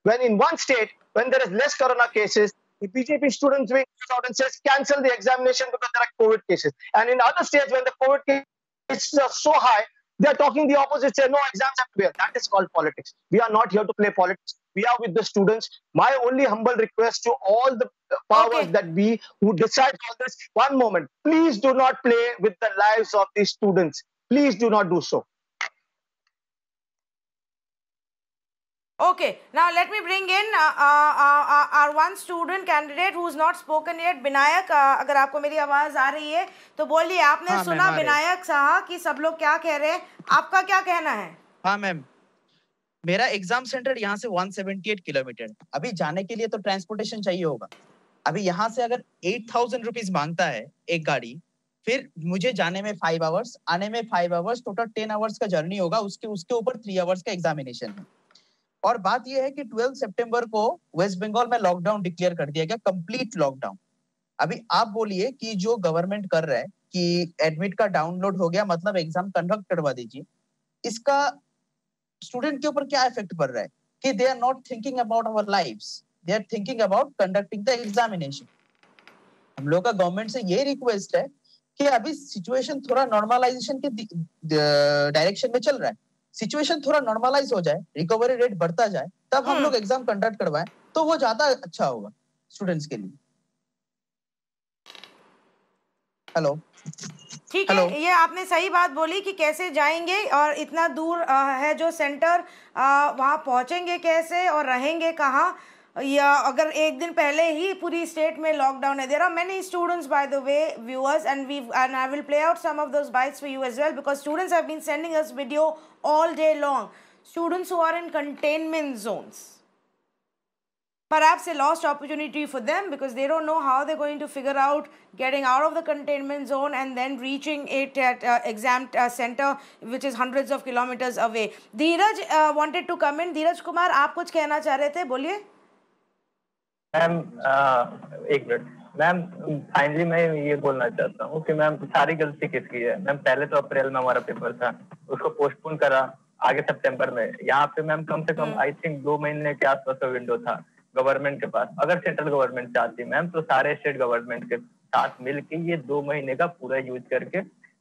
When in one state, when there is less corona cases, the BJP students wing comes out and says cancel the examination because there are COVID cases. And in other states, when the COVID cases are so high, they are talking the opposite, say no exams have to be. That is called politics. We are not here to play politics. We are with the students. My only humble request to all the powers Okay. that be who decide all this, one moment, please do not play with the lives of these students. Please do not do so. Okay, now let me bring in uh, uh, uh, uh, our one student candidate who's not spoken yet, Vinayak uh, अगर आपको मेरी आवाज़ आ रही है तो बोलिए आपने हाँ, सुना है। विनायक साहब कि सब लोग क्या कह रहे हैं आपका क्या कहना है हाँ मैम मेरा एग्ज़ाम सेंटर यहाँ से 178 किलोमीटर। अभी जाने के लिए तो ट्रांसपोर्टेशन चाहिए होगा। अभी यहाँ से अगर एट थाउज़ेंड रुपीज़ माँगता है एक गाड़ी, फिर मुझे जाने में फाइव आवर्स आने में five hours total ten hours का जर्नी होगा, उसके उसके ऊपर थ्री आवर्स का एग्जामिनेशन है। और बात यह है कि 12 सितंबर को वेस्ट बंगाल में लॉकडाउन डिक्लेयर कर दिया गया कंप्लीट लॉकडाउन अभी आप बोलिए कि जो गवर्नमेंट कर रहा है कि एडमिट का डाउनलोड हो गया मतलब एग्ज़ाम कंडक्ट करवा दीजिए, इसका स्टूडेंट के ऊपर क्या इफ़ेक्ट पड़ रहा है? कि they are not thinking about our lives they are thinking about conducting the examination हम लोग का गवर्नमेंट से ये रिक्वेस्ट है कि अभी सिचुएशन थोड़ा नॉर्मलाइजेशन के डायरेक्शन में चल रहा है। सिचुएशन थोड़ा नॉर्मलाइज हो जाए रिकवरी रेट बढ़ता जाए तब हम हम्म। लोग एग्ज़ाम कंडक्ट करवाएँ तो वो ज़्यादा अच्छा होगा स्टूडेंट्स के लिए। हेलो ठीक है ये आपने सही बात बोली कि कैसे जाएँगे और इतना दूर है जो सेंटर वहाँ पहुँचेंगे कैसे और रहेंगे कहाँ? या अगर एक दिन पहले ही पूरी स्टेट में लॉकडाउन है there are many students by the way viewers and we and I will play out some of those bites for you as well because students have been sending us video all day long students who are in containment zones. Perhaps a lost opportunity for them because they don't know how they're going to figure out getting out of the containment zone and then reaching it at uh, exam uh, center which is hundreds of kilometers away Dheeraj uh, wanted to come in Dheeraj Kumar आप कुछ कहना चाह रहे थे बोलिए ma'am अ, एक minute ma'am finally मैं ये बोलना चाहता हूँ कि मैम सारी गलती किसकी है मैम पहले तो अप्रैल में हमारा पेपर था उसको पोस्टपोन करा आगे सितंबर में यहाँ पे मैम कम से कम आई थिंक दो महीने के आसपास का विंडो था गवर्नमेंट के पास। अगर सेंट्रल गवर्नमेंट चाहती मैम तो सारे स्टेट गवर्नमेंट के साथ मिलके ये दो महीने का पूरा यूज़ करके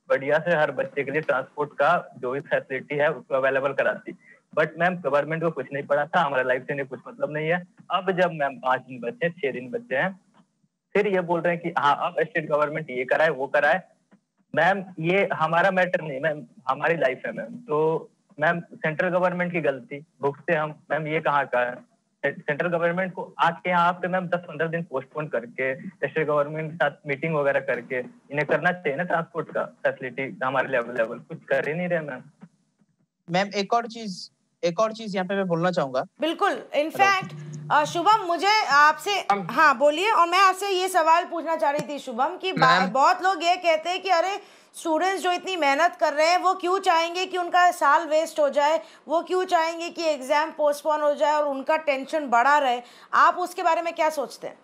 बढ़िया से हर बच्चे के लिए ट्रांसपोर्ट का जो भी फैसिलिटी है, उसको अवेलेबल कराती। बट मैम गवर्नमेंट को कुछ नहीं पड़ा था, हमारा लाइफ से कुछ मतलब नहीं है। अब जब मैम पाँच दिन बच्चे छह दिन बच्चे हैं, फिर ये बोल रहे हैं कि हाँ अब स्टेट गवर्नमेंट ये कराए, वो कराए। मैम ये हमारा मैटर नहीं मैम हमारी लाइफ है मैम तो मैम सेंट्रल गवर्नमेंट की गलती, भुगते हम। मैम ये कहाँ का है? सेंट्रल गवर्नमेंट को आके यहाँ पे मैम दस पंद्रह दिन पोस्टपोन करके स्टेट गवर्नमेंट के साथ मीटिंग वगैरह करके इन्हें करना चाहिए ना ट्रांसपोर्ट का फैसिलिटी हमारे लिए अवेलेबल कुछ कर ही नहीं रहे मैम। मैम एक और चीज़ एक और चीज़ यहाँ पे मैं बोलना चाहूँगा। बिल्कुल इनफैक्ट शुभम मुझे आपसे हाँ बोलिए और मैं आपसे ये सवाल पूछना चाह रही थी शुभम कि बहुत लोग ये कहते हैं कि अरे स्टूडेंट्स जो इतनी मेहनत कर रहे हैं, वो क्यों चाहेंगे कि उनका साल वेस्ट हो जाए? वो क्यों चाहेंगे कि एग्ज़ाम पोस्टपोन हो जाए और उनका टेंशन बढ़ा रहे? आप उसके बारे में क्या सोचते हैं?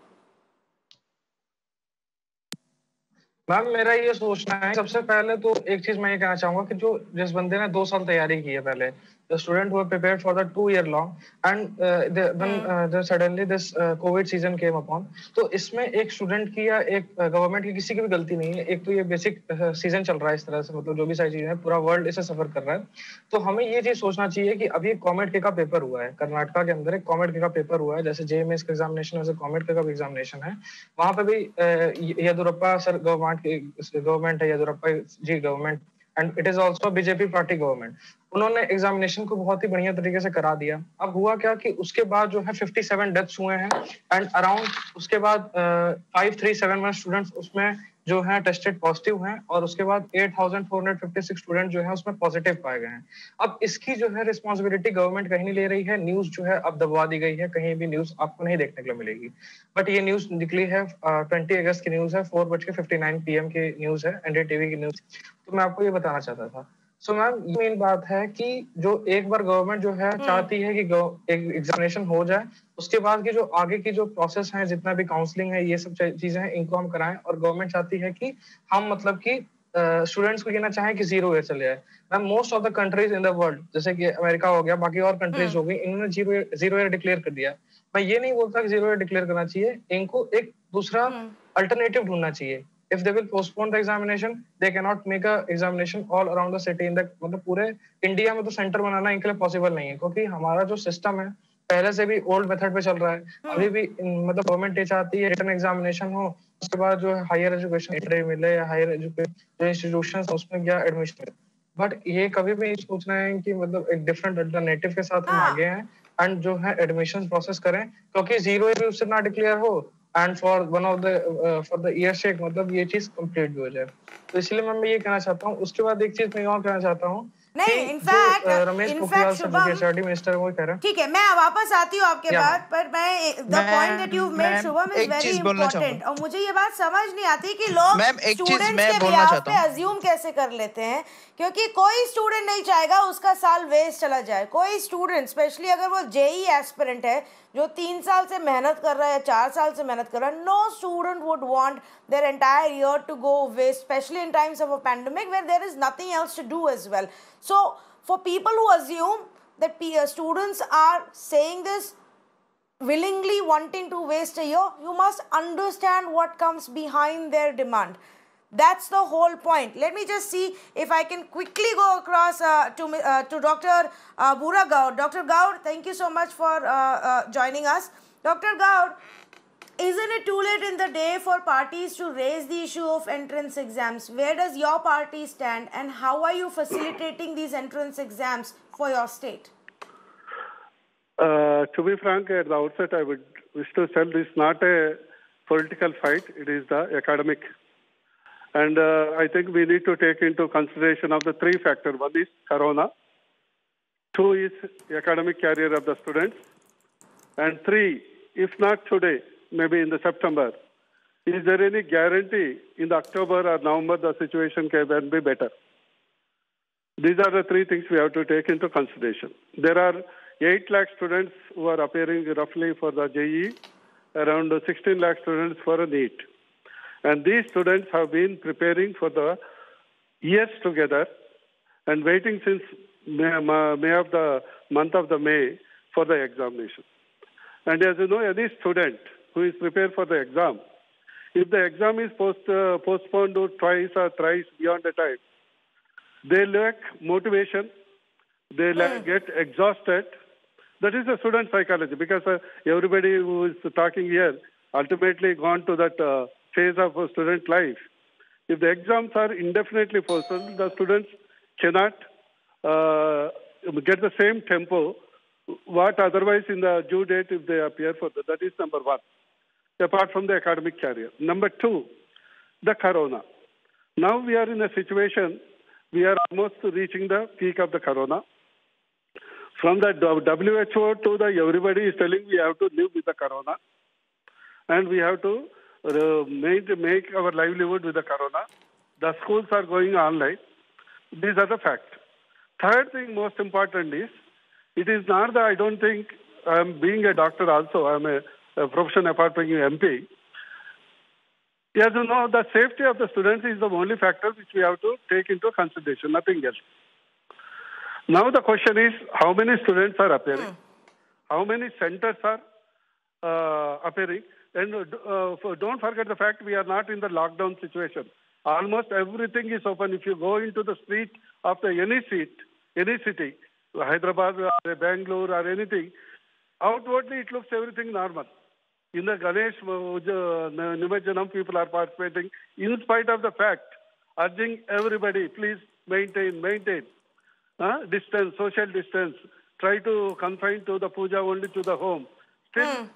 मैम, मेरा ये सोचना है, सबसे पहले तो एक चीज़ मैं ये कहना चाहूँगा कि जो जिस बंदे ने दो साल तैयारी की है पहले the student who prepared for the two year long and then suddenly this COVID season came upon तो इसमें एक स्टूडेंट की या एक गवर्नमेंट की किसी की भी गलती नहीं है एक तो ये बेसिक सीज़न चल रहा है इस तरह से मतलब जो भी सारी चीज़ें हैं पूरा वर्ल्ड इसे सफ़र कर रहा है। तो हमें ये चीज़ सोचना चाहिए कि अभी कॉमेट के का पेपर हुआ है कर्नाटका के अंदर एक कॉमेट के का पेपर हुआ है जैसे जेएमएस का एग्जामिनेशन वैसे कॉमेट के का भी एग्जामिनेशन है। वहाँ पे भी अ, येदुरप्पा सर गवर्नमेंट गवर्नमेंट है Yediyurappa ji government and it is also BJP party government उन्होंने एग्जामिनेशन को बहुत ही बढ़िया तरीके से करा दिया। अब हुआ क्या कि उसके बाद जो है 57 डेथ्स हुए हैं। एंड अराउंड उसके बाद five three seven one students उसमें जो है टेस्टेड पॉजिटिव हैं और उसके बाद 8,456 स्टूडेंट जो है उसमें पॉजिटिव पाए गए हैं। अब इसकी जो है रिस्पॉन्सिबिलिटी गवर्नमेंट कहीं नहीं ले रही है न्यूज़ जो है अब दबवा दी गई है कहीं भी न्यूज़ आपको नहीं देखने के लिए मिलेगी। बट ये न्यूज़ निकली है ट्वेंटी अगस्त की न्यूज़ है फोर बज के फिफ्टी नाइन पी की न्यूज़ है एनडीटीवी की न्यूज़ तो मैं आपको ये बताना चाहता था सो मैम ये मेन बात है कि जो एक बार गवर्नमेंट जो है चाहती है कि एक एग्जामिनेशन हो जाए उसके बाद की जो आगे की जो प्रोसेस है जितना भी काउंसलिंग है ये सब चीज़ें हैं इनको हम कराएँ और गवर्नमेंट चाहती है कि हम मतलब कि स्टूडेंट्स को कहना चाहें कि ज़ीरो ईयर चले जाए ma'am most of the countries in the world जैसे कि अमेरिका हो गया बाकी और कंट्रीज़ हो गई इन्होंने ज़ीरो ज़ीरो ईयर डिक्लेयर कर दिया। मैं ये नहीं बोलता कि ज़ीरो ईयर डिक्लेयर करना चाहिए इनको एक दूसरा अल्टरनेटिव ढूंढना चाहिए। If they will postpone the examination they cannot make a examination all around the city in the मतलब पूरे इंडिया में तो सेंटर बनाना इनके लिए पॉसिबल नहीं है क्योंकि हमारा जो सिस्टम है पहले से भी ओल्ड मेथड पे चल रहा है। अभी भी मतलब गवर्नमेंट ये चाहती है रिटर्न एग्जामिनेशन हो उसके बाद जो हायर एजुकेशन मिले या हायर एजुकेशन जो इंस्टीट्यूशन उसमें क्या एडमिशन बट ये कभी भी सोचना है कि मतलब एक डिफरेंट अल्टरनेटिव के साथ हम आगे हैं एंड जो है एडमिशन प्रोसेस करें क्योंकि ज़ीरो भी उससे ना डिक्लेयर हो and for one of the for the year sake मतलब ये चीज़ कंप्लीट भी हो जाए। तो इसलिए मैं ये कहना चाहता हूँ उसके बाद एक चीज़ मैं और कहना चाहता हूँ नहीं, रहे हैं। ठीक है मैं वापस आती हूँ आपके Yeah, बाद पर मैं the point that you made Shubham is very important और मुझे ये बात समझ नहीं आती कि लोग स्टूडेंट्स के बिहाफ पे अज्यूम कैसे कर लेते हैं क्योंकि कोई स्टूडेंट नहीं चाहेगा उसका साल वेस्ट चला जाए। कोई स्टूडेंट स्पेशली अगर वो जेई एस्पिरेंट है जो तीन साल से मेहनत कर रहा है या चार साल से मेहनत कर रहा है no student would want their entire year to go way specially in times of a pandemic where there is nothing else to do as well so for people who assume that students are saying this willingly, wanting to waste a year, you must understand what comes behind their demand. That's the whole point. Let me just see if I can quickly go across uh, to uh, to Dr. Uh, Boora Goud. Dr. Goud, thank you so much for uh, uh, joining us. Dr. Goud, isn't it too late in the day for parties to raise the issue of entrance exams? Where does your party stand, and how are you facilitating these entrance exams for your state? Uh, to be frank, at the outset, I would wish to tell this is not a political fight, it is the academic. And uh, I think we need to take into consideration of the three factors. One is corona, two is academic career of the students, and three, if not today, maybe in the September, is there any guarantee in the October or November the situation can be better? These are the three things we have to take into consideration. There are 8 lakh students who are appearing roughly for the JEE, around 16 lakh students for a NEET. And these students have been preparing for the years together and waiting since May, May of the month of the May for the examination. And as you know, any student who is prepared for the exam, if the exam is post, uh, postponed to twice or thrice beyond the time, they lack motivation, they lack, get exhausted. That is the student psychology because uh, everybody who is talking here ultimately gone to that uh, phase of a student life. If the exams are indefinitely postponed, the students cannot uh, get the same tempo what otherwise in the due date if they appear for the, that is number one. Apart from the academic career. Number two the corona. Now we are in a situation we are almost reaching the peak of the corona. From the WHO to the everybody is telling we have to live with the corona, and we have to uh, make make our livelihood with the corona. The schools are going online. These are the facts. Third thing, most important is, it is not that I don't think I'm being a doctor also. I'm a, a profession apart from MP. As you know, the safety of the students is the only factor which we have to take into consideration, nothing else. Now the question is, how many students are appearing? How many centers are uh, appearing? And uh, don't forget the fact we are not in the lockdown situation. Almost everything is open. If you go into the street of the any seat, any city, Hyderabad or Bangalore or anything, outwardly it looks everything normal. In the Ganesh uh, Nimajjanam, people are participating in spite of the fact, urging everybody, please maintain, maintain uh, distance, social distance. Try to confine to the puja only to the home. Still,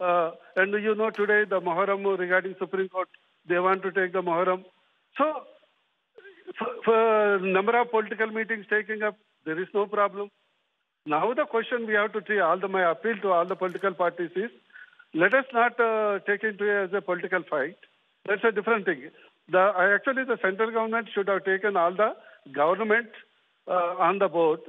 uh, and you know today the Muharram regarding Supreme Court, they want to take the Muharram. So, for, for number of political meetings taking up, there is no problem. Now the question we have to see, all the my appeal to all the political parties is, let us not uh, take it as a political fight. That's a different thing. The I actually the central government should have taken all the government uh, on the board,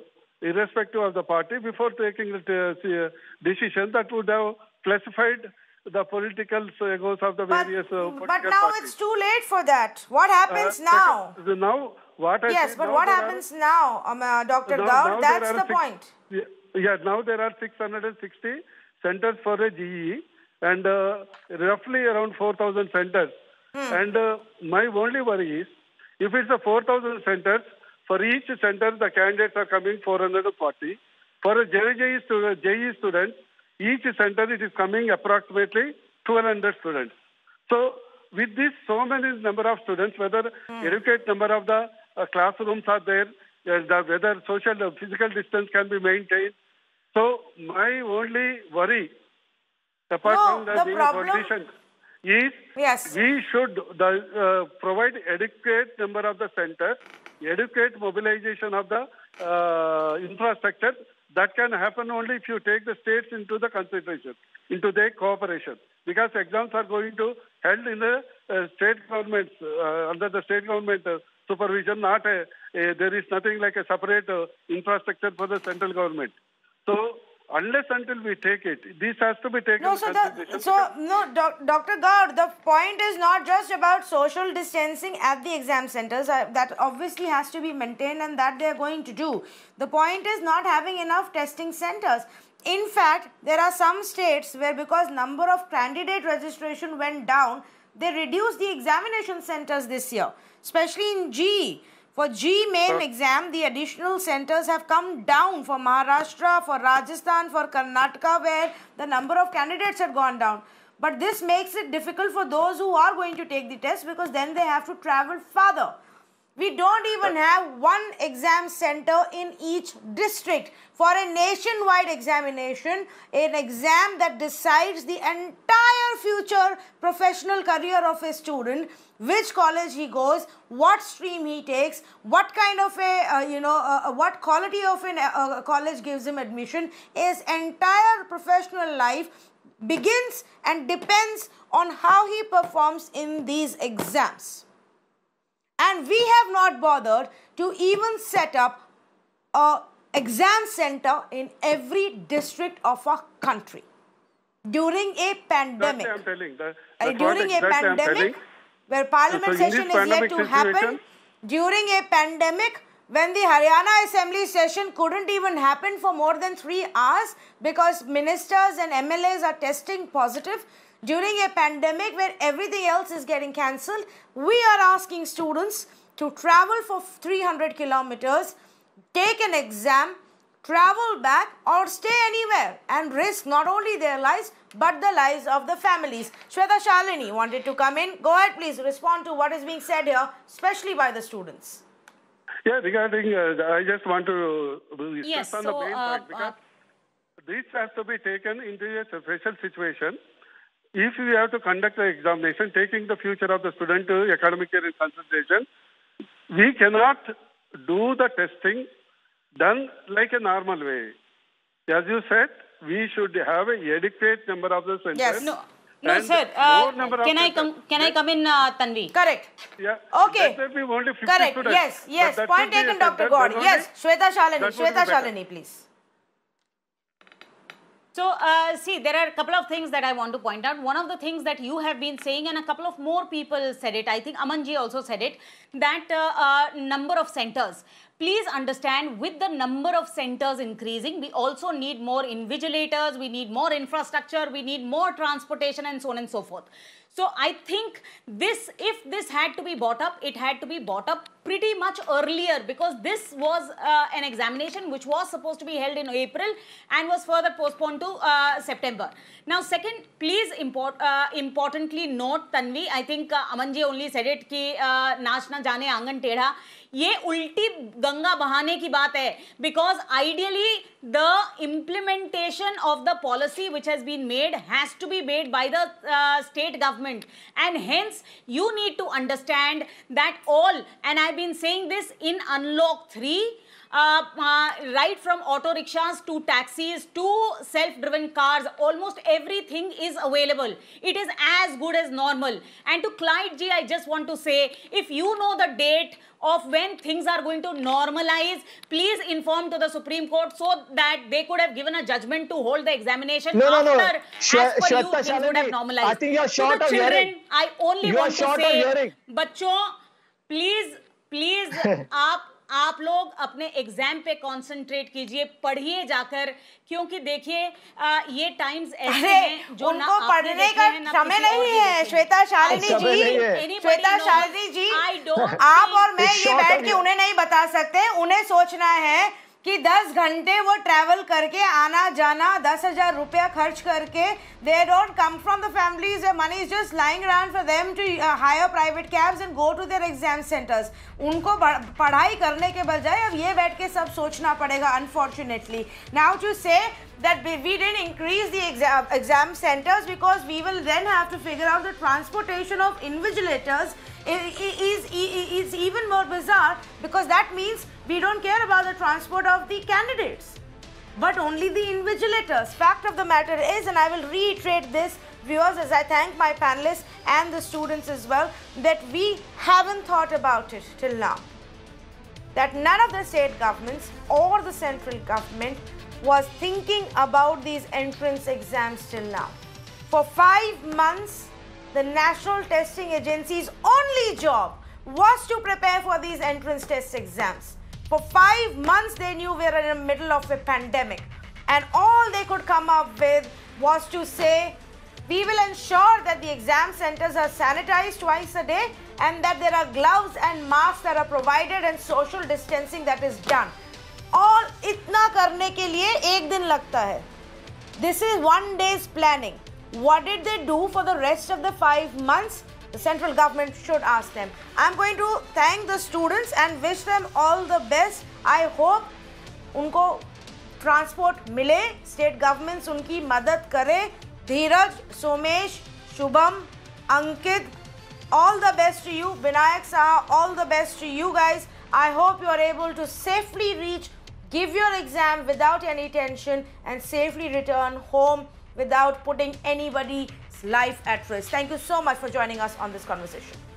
irrespective of the party, before taking the uh, decision that would have classified the political egos of the various uh, political But now parties. it's too late for that. What happens Uh, now? second- now what I Yes, but now what there are- happens now, um, uh, Dr. now- Goud? now That's the six- point. Yeah, yeah, now there are 660 centers for a JEE and uh, roughly around 4,000 centers. And uh, my only worry is if it's a 4,000 centers, for each center the candidates are coming 440. For a student, JEE student, each center it is coming approximately 1,200 students. So with this so many number of students, whether adequate number of the uh, classrooms are there, uh, the, whether social uh, physical distance can be maintained. So my only worry, apart No, from the, the being problem- a politician, is Yes. we should the, uh, provide adequate number of the centers, adequate mobilization of the uh, infrastructure. That can happen only if you take the states into the consideration, into their cooperation. Because exams are going to held in the uh, state governments, uh, under the state government uh, supervision, not a, a, there is nothing like a separate uh, infrastructure for the central government. So unless until we take it, this has to be taken No, so the, so no, doc, Dr. Goud, the point is not just about social distancing at the exam centers. Uh, that obviously has to be maintained, and that they are going to do. The point is not having enough testing centers. In fact, there are some states where because number of candidate registration went down, they reduced the examination centers this year, especially in JEE. For JEE main exam, the additional centers have come down for Maharashtra, for Rajasthan, for Karnataka, where the number of candidates have gone down. But this makes it difficult for those who are going to take the test because then they have to travel farther. We don't even have one exam center in each district for a nationwide examination, an exam that decides the entire future professional career of a student, which college he goes, what stream he takes, what kind of a, uh, you know, uh, uh, what quality of an, uh, uh, college gives him admission. His entire professional life begins and depends on how he performs in these exams and we have not bothered to even set up a exam center in every district of our country. During a pandemic. That's telling. That, Uh, that's what during a pandemic where parliament So session is yet to happen during a pandemic when the Haryana assembly session couldn't even happen for more than 3 hours because ministers and MLAs are testing positive during a pandemic where everything else is getting cancelled we are asking students to travel for 300 kilometers take an exam travel back or stay anywhere and risk not only their lives but the lives of the families. Shweta Shalini wanted to come in. Go ahead, please respond to what is being said here, especially by the students. Yeah, regarding, uh, I just want to uh, Yes, on so, the main uh, point because this has to be taken into a special situation. If we have to conduct the examination, taking the future of the student to academic year in consideration, we cannot do the testing done like a normal way. as you said, we should have a adequate number of the centers. Yes. No, no, and sir. Uh, can I come? Can I come in, uh, Tanvi? Correct. Yeah. Okay. Be only 50 Correct. students. Yes, yes. Point taken, Dr. center, Gauri. then Yes, Shweta Shalini. that would be Shweta. Shalini, please. So, uh, see, there are a couple of things that I want to point out. One of the things that you have been saying, and a couple of more people said it, I think Amanji also said it, that uh, uh, number of centers please understand with the number of centers increasing, we also need more invigilators, we need more infrastructure, we need more transportation and so on and so forth. So I think this, if this had to be bought up, it had to be bought up pretty much earlier because this was uh, an examination which was supposed to be held in April and was further postponed to uh, September. Now second, please import, uh, importantly note Tanvi, I think uh, Amanji only said it ki uh, naachna jane angan teda. ये उल्टी गंगा बहाने की बात है because ideally the implementation of the policy which has been made has to be made by the state government and hence you need to understand that all and I been saying this in unlock three right from auto rickshaws to taxis to self driven cars almost everything is available it is as good as normal and to client ji I just want to say if you know the date of when things are going to normalize, please inform to the Supreme Court so that they could have given a judgment to hold the examination No, no, no. after, Sh- as per you, Shweta things would have Shalini, normalized. I think you're To short the of children, hearing. I only You are want to short of say, hearing. बच्चों please please <laughs> आप आप लोग अपने exam पे concentrate कीजिए पढ़िए जाकर क्योंकि देखिए ये टाइम्स ऐसे हैं जो उनको ना पढ़ने का समय नहीं है। श्वेता शालिनी जी श्वेता शालिनी जी आप और मैं ये बैठ के उन्हें नहीं बता सकते उन्हें सोचना है कि 10 घंटे वो ट्रैवल करके आना जाना, दस हज़ार रुपया खर्च करके they don't come from the families money is just lying around for them to hire private cabs and go to their exam centres उनको पढ़ाई करने के बजाय अब ये बैठ के सब सोचना पड़ेगा unfortunately now to say that we, didn't increase the exam, exam centers because we will then have to figure out the transportation of invigilators i- i- is, is even more bizarre because that means we don't care about the transport of the candidates but only the invigilators. Fact of the matter is, and I will reiterate this, viewers, as I thank my panelists and the students as well, that we haven't thought about it till now that none of the state governments or the central government was thinking about these entrance exams till now. For five months, the National Testing Agency's only job was to prepare for these entrance test exams. For five months, they knew we were in the middle of a pandemic, and all they could come up with was to say, we will ensure that the exam centers are sanitized twice a day and that there are gloves and masks that are provided and social distancing that is done. और इतना करने के लिए एक दिन लगता है this is one day's planning what did they do for the rest of the five months the central government should ask them. I'm going to thank the students and wish them all the best. I hope उनको transport मिले State governments उनकी मदद करें धीरज सोमेश शुभम अंकित all the best to you. Vinayak Saha all the best to you guys. I hope you are able to safely reach give your exam without any tension and safely return home without putting anybody's life at risk. Thank you so much for joining us on this conversation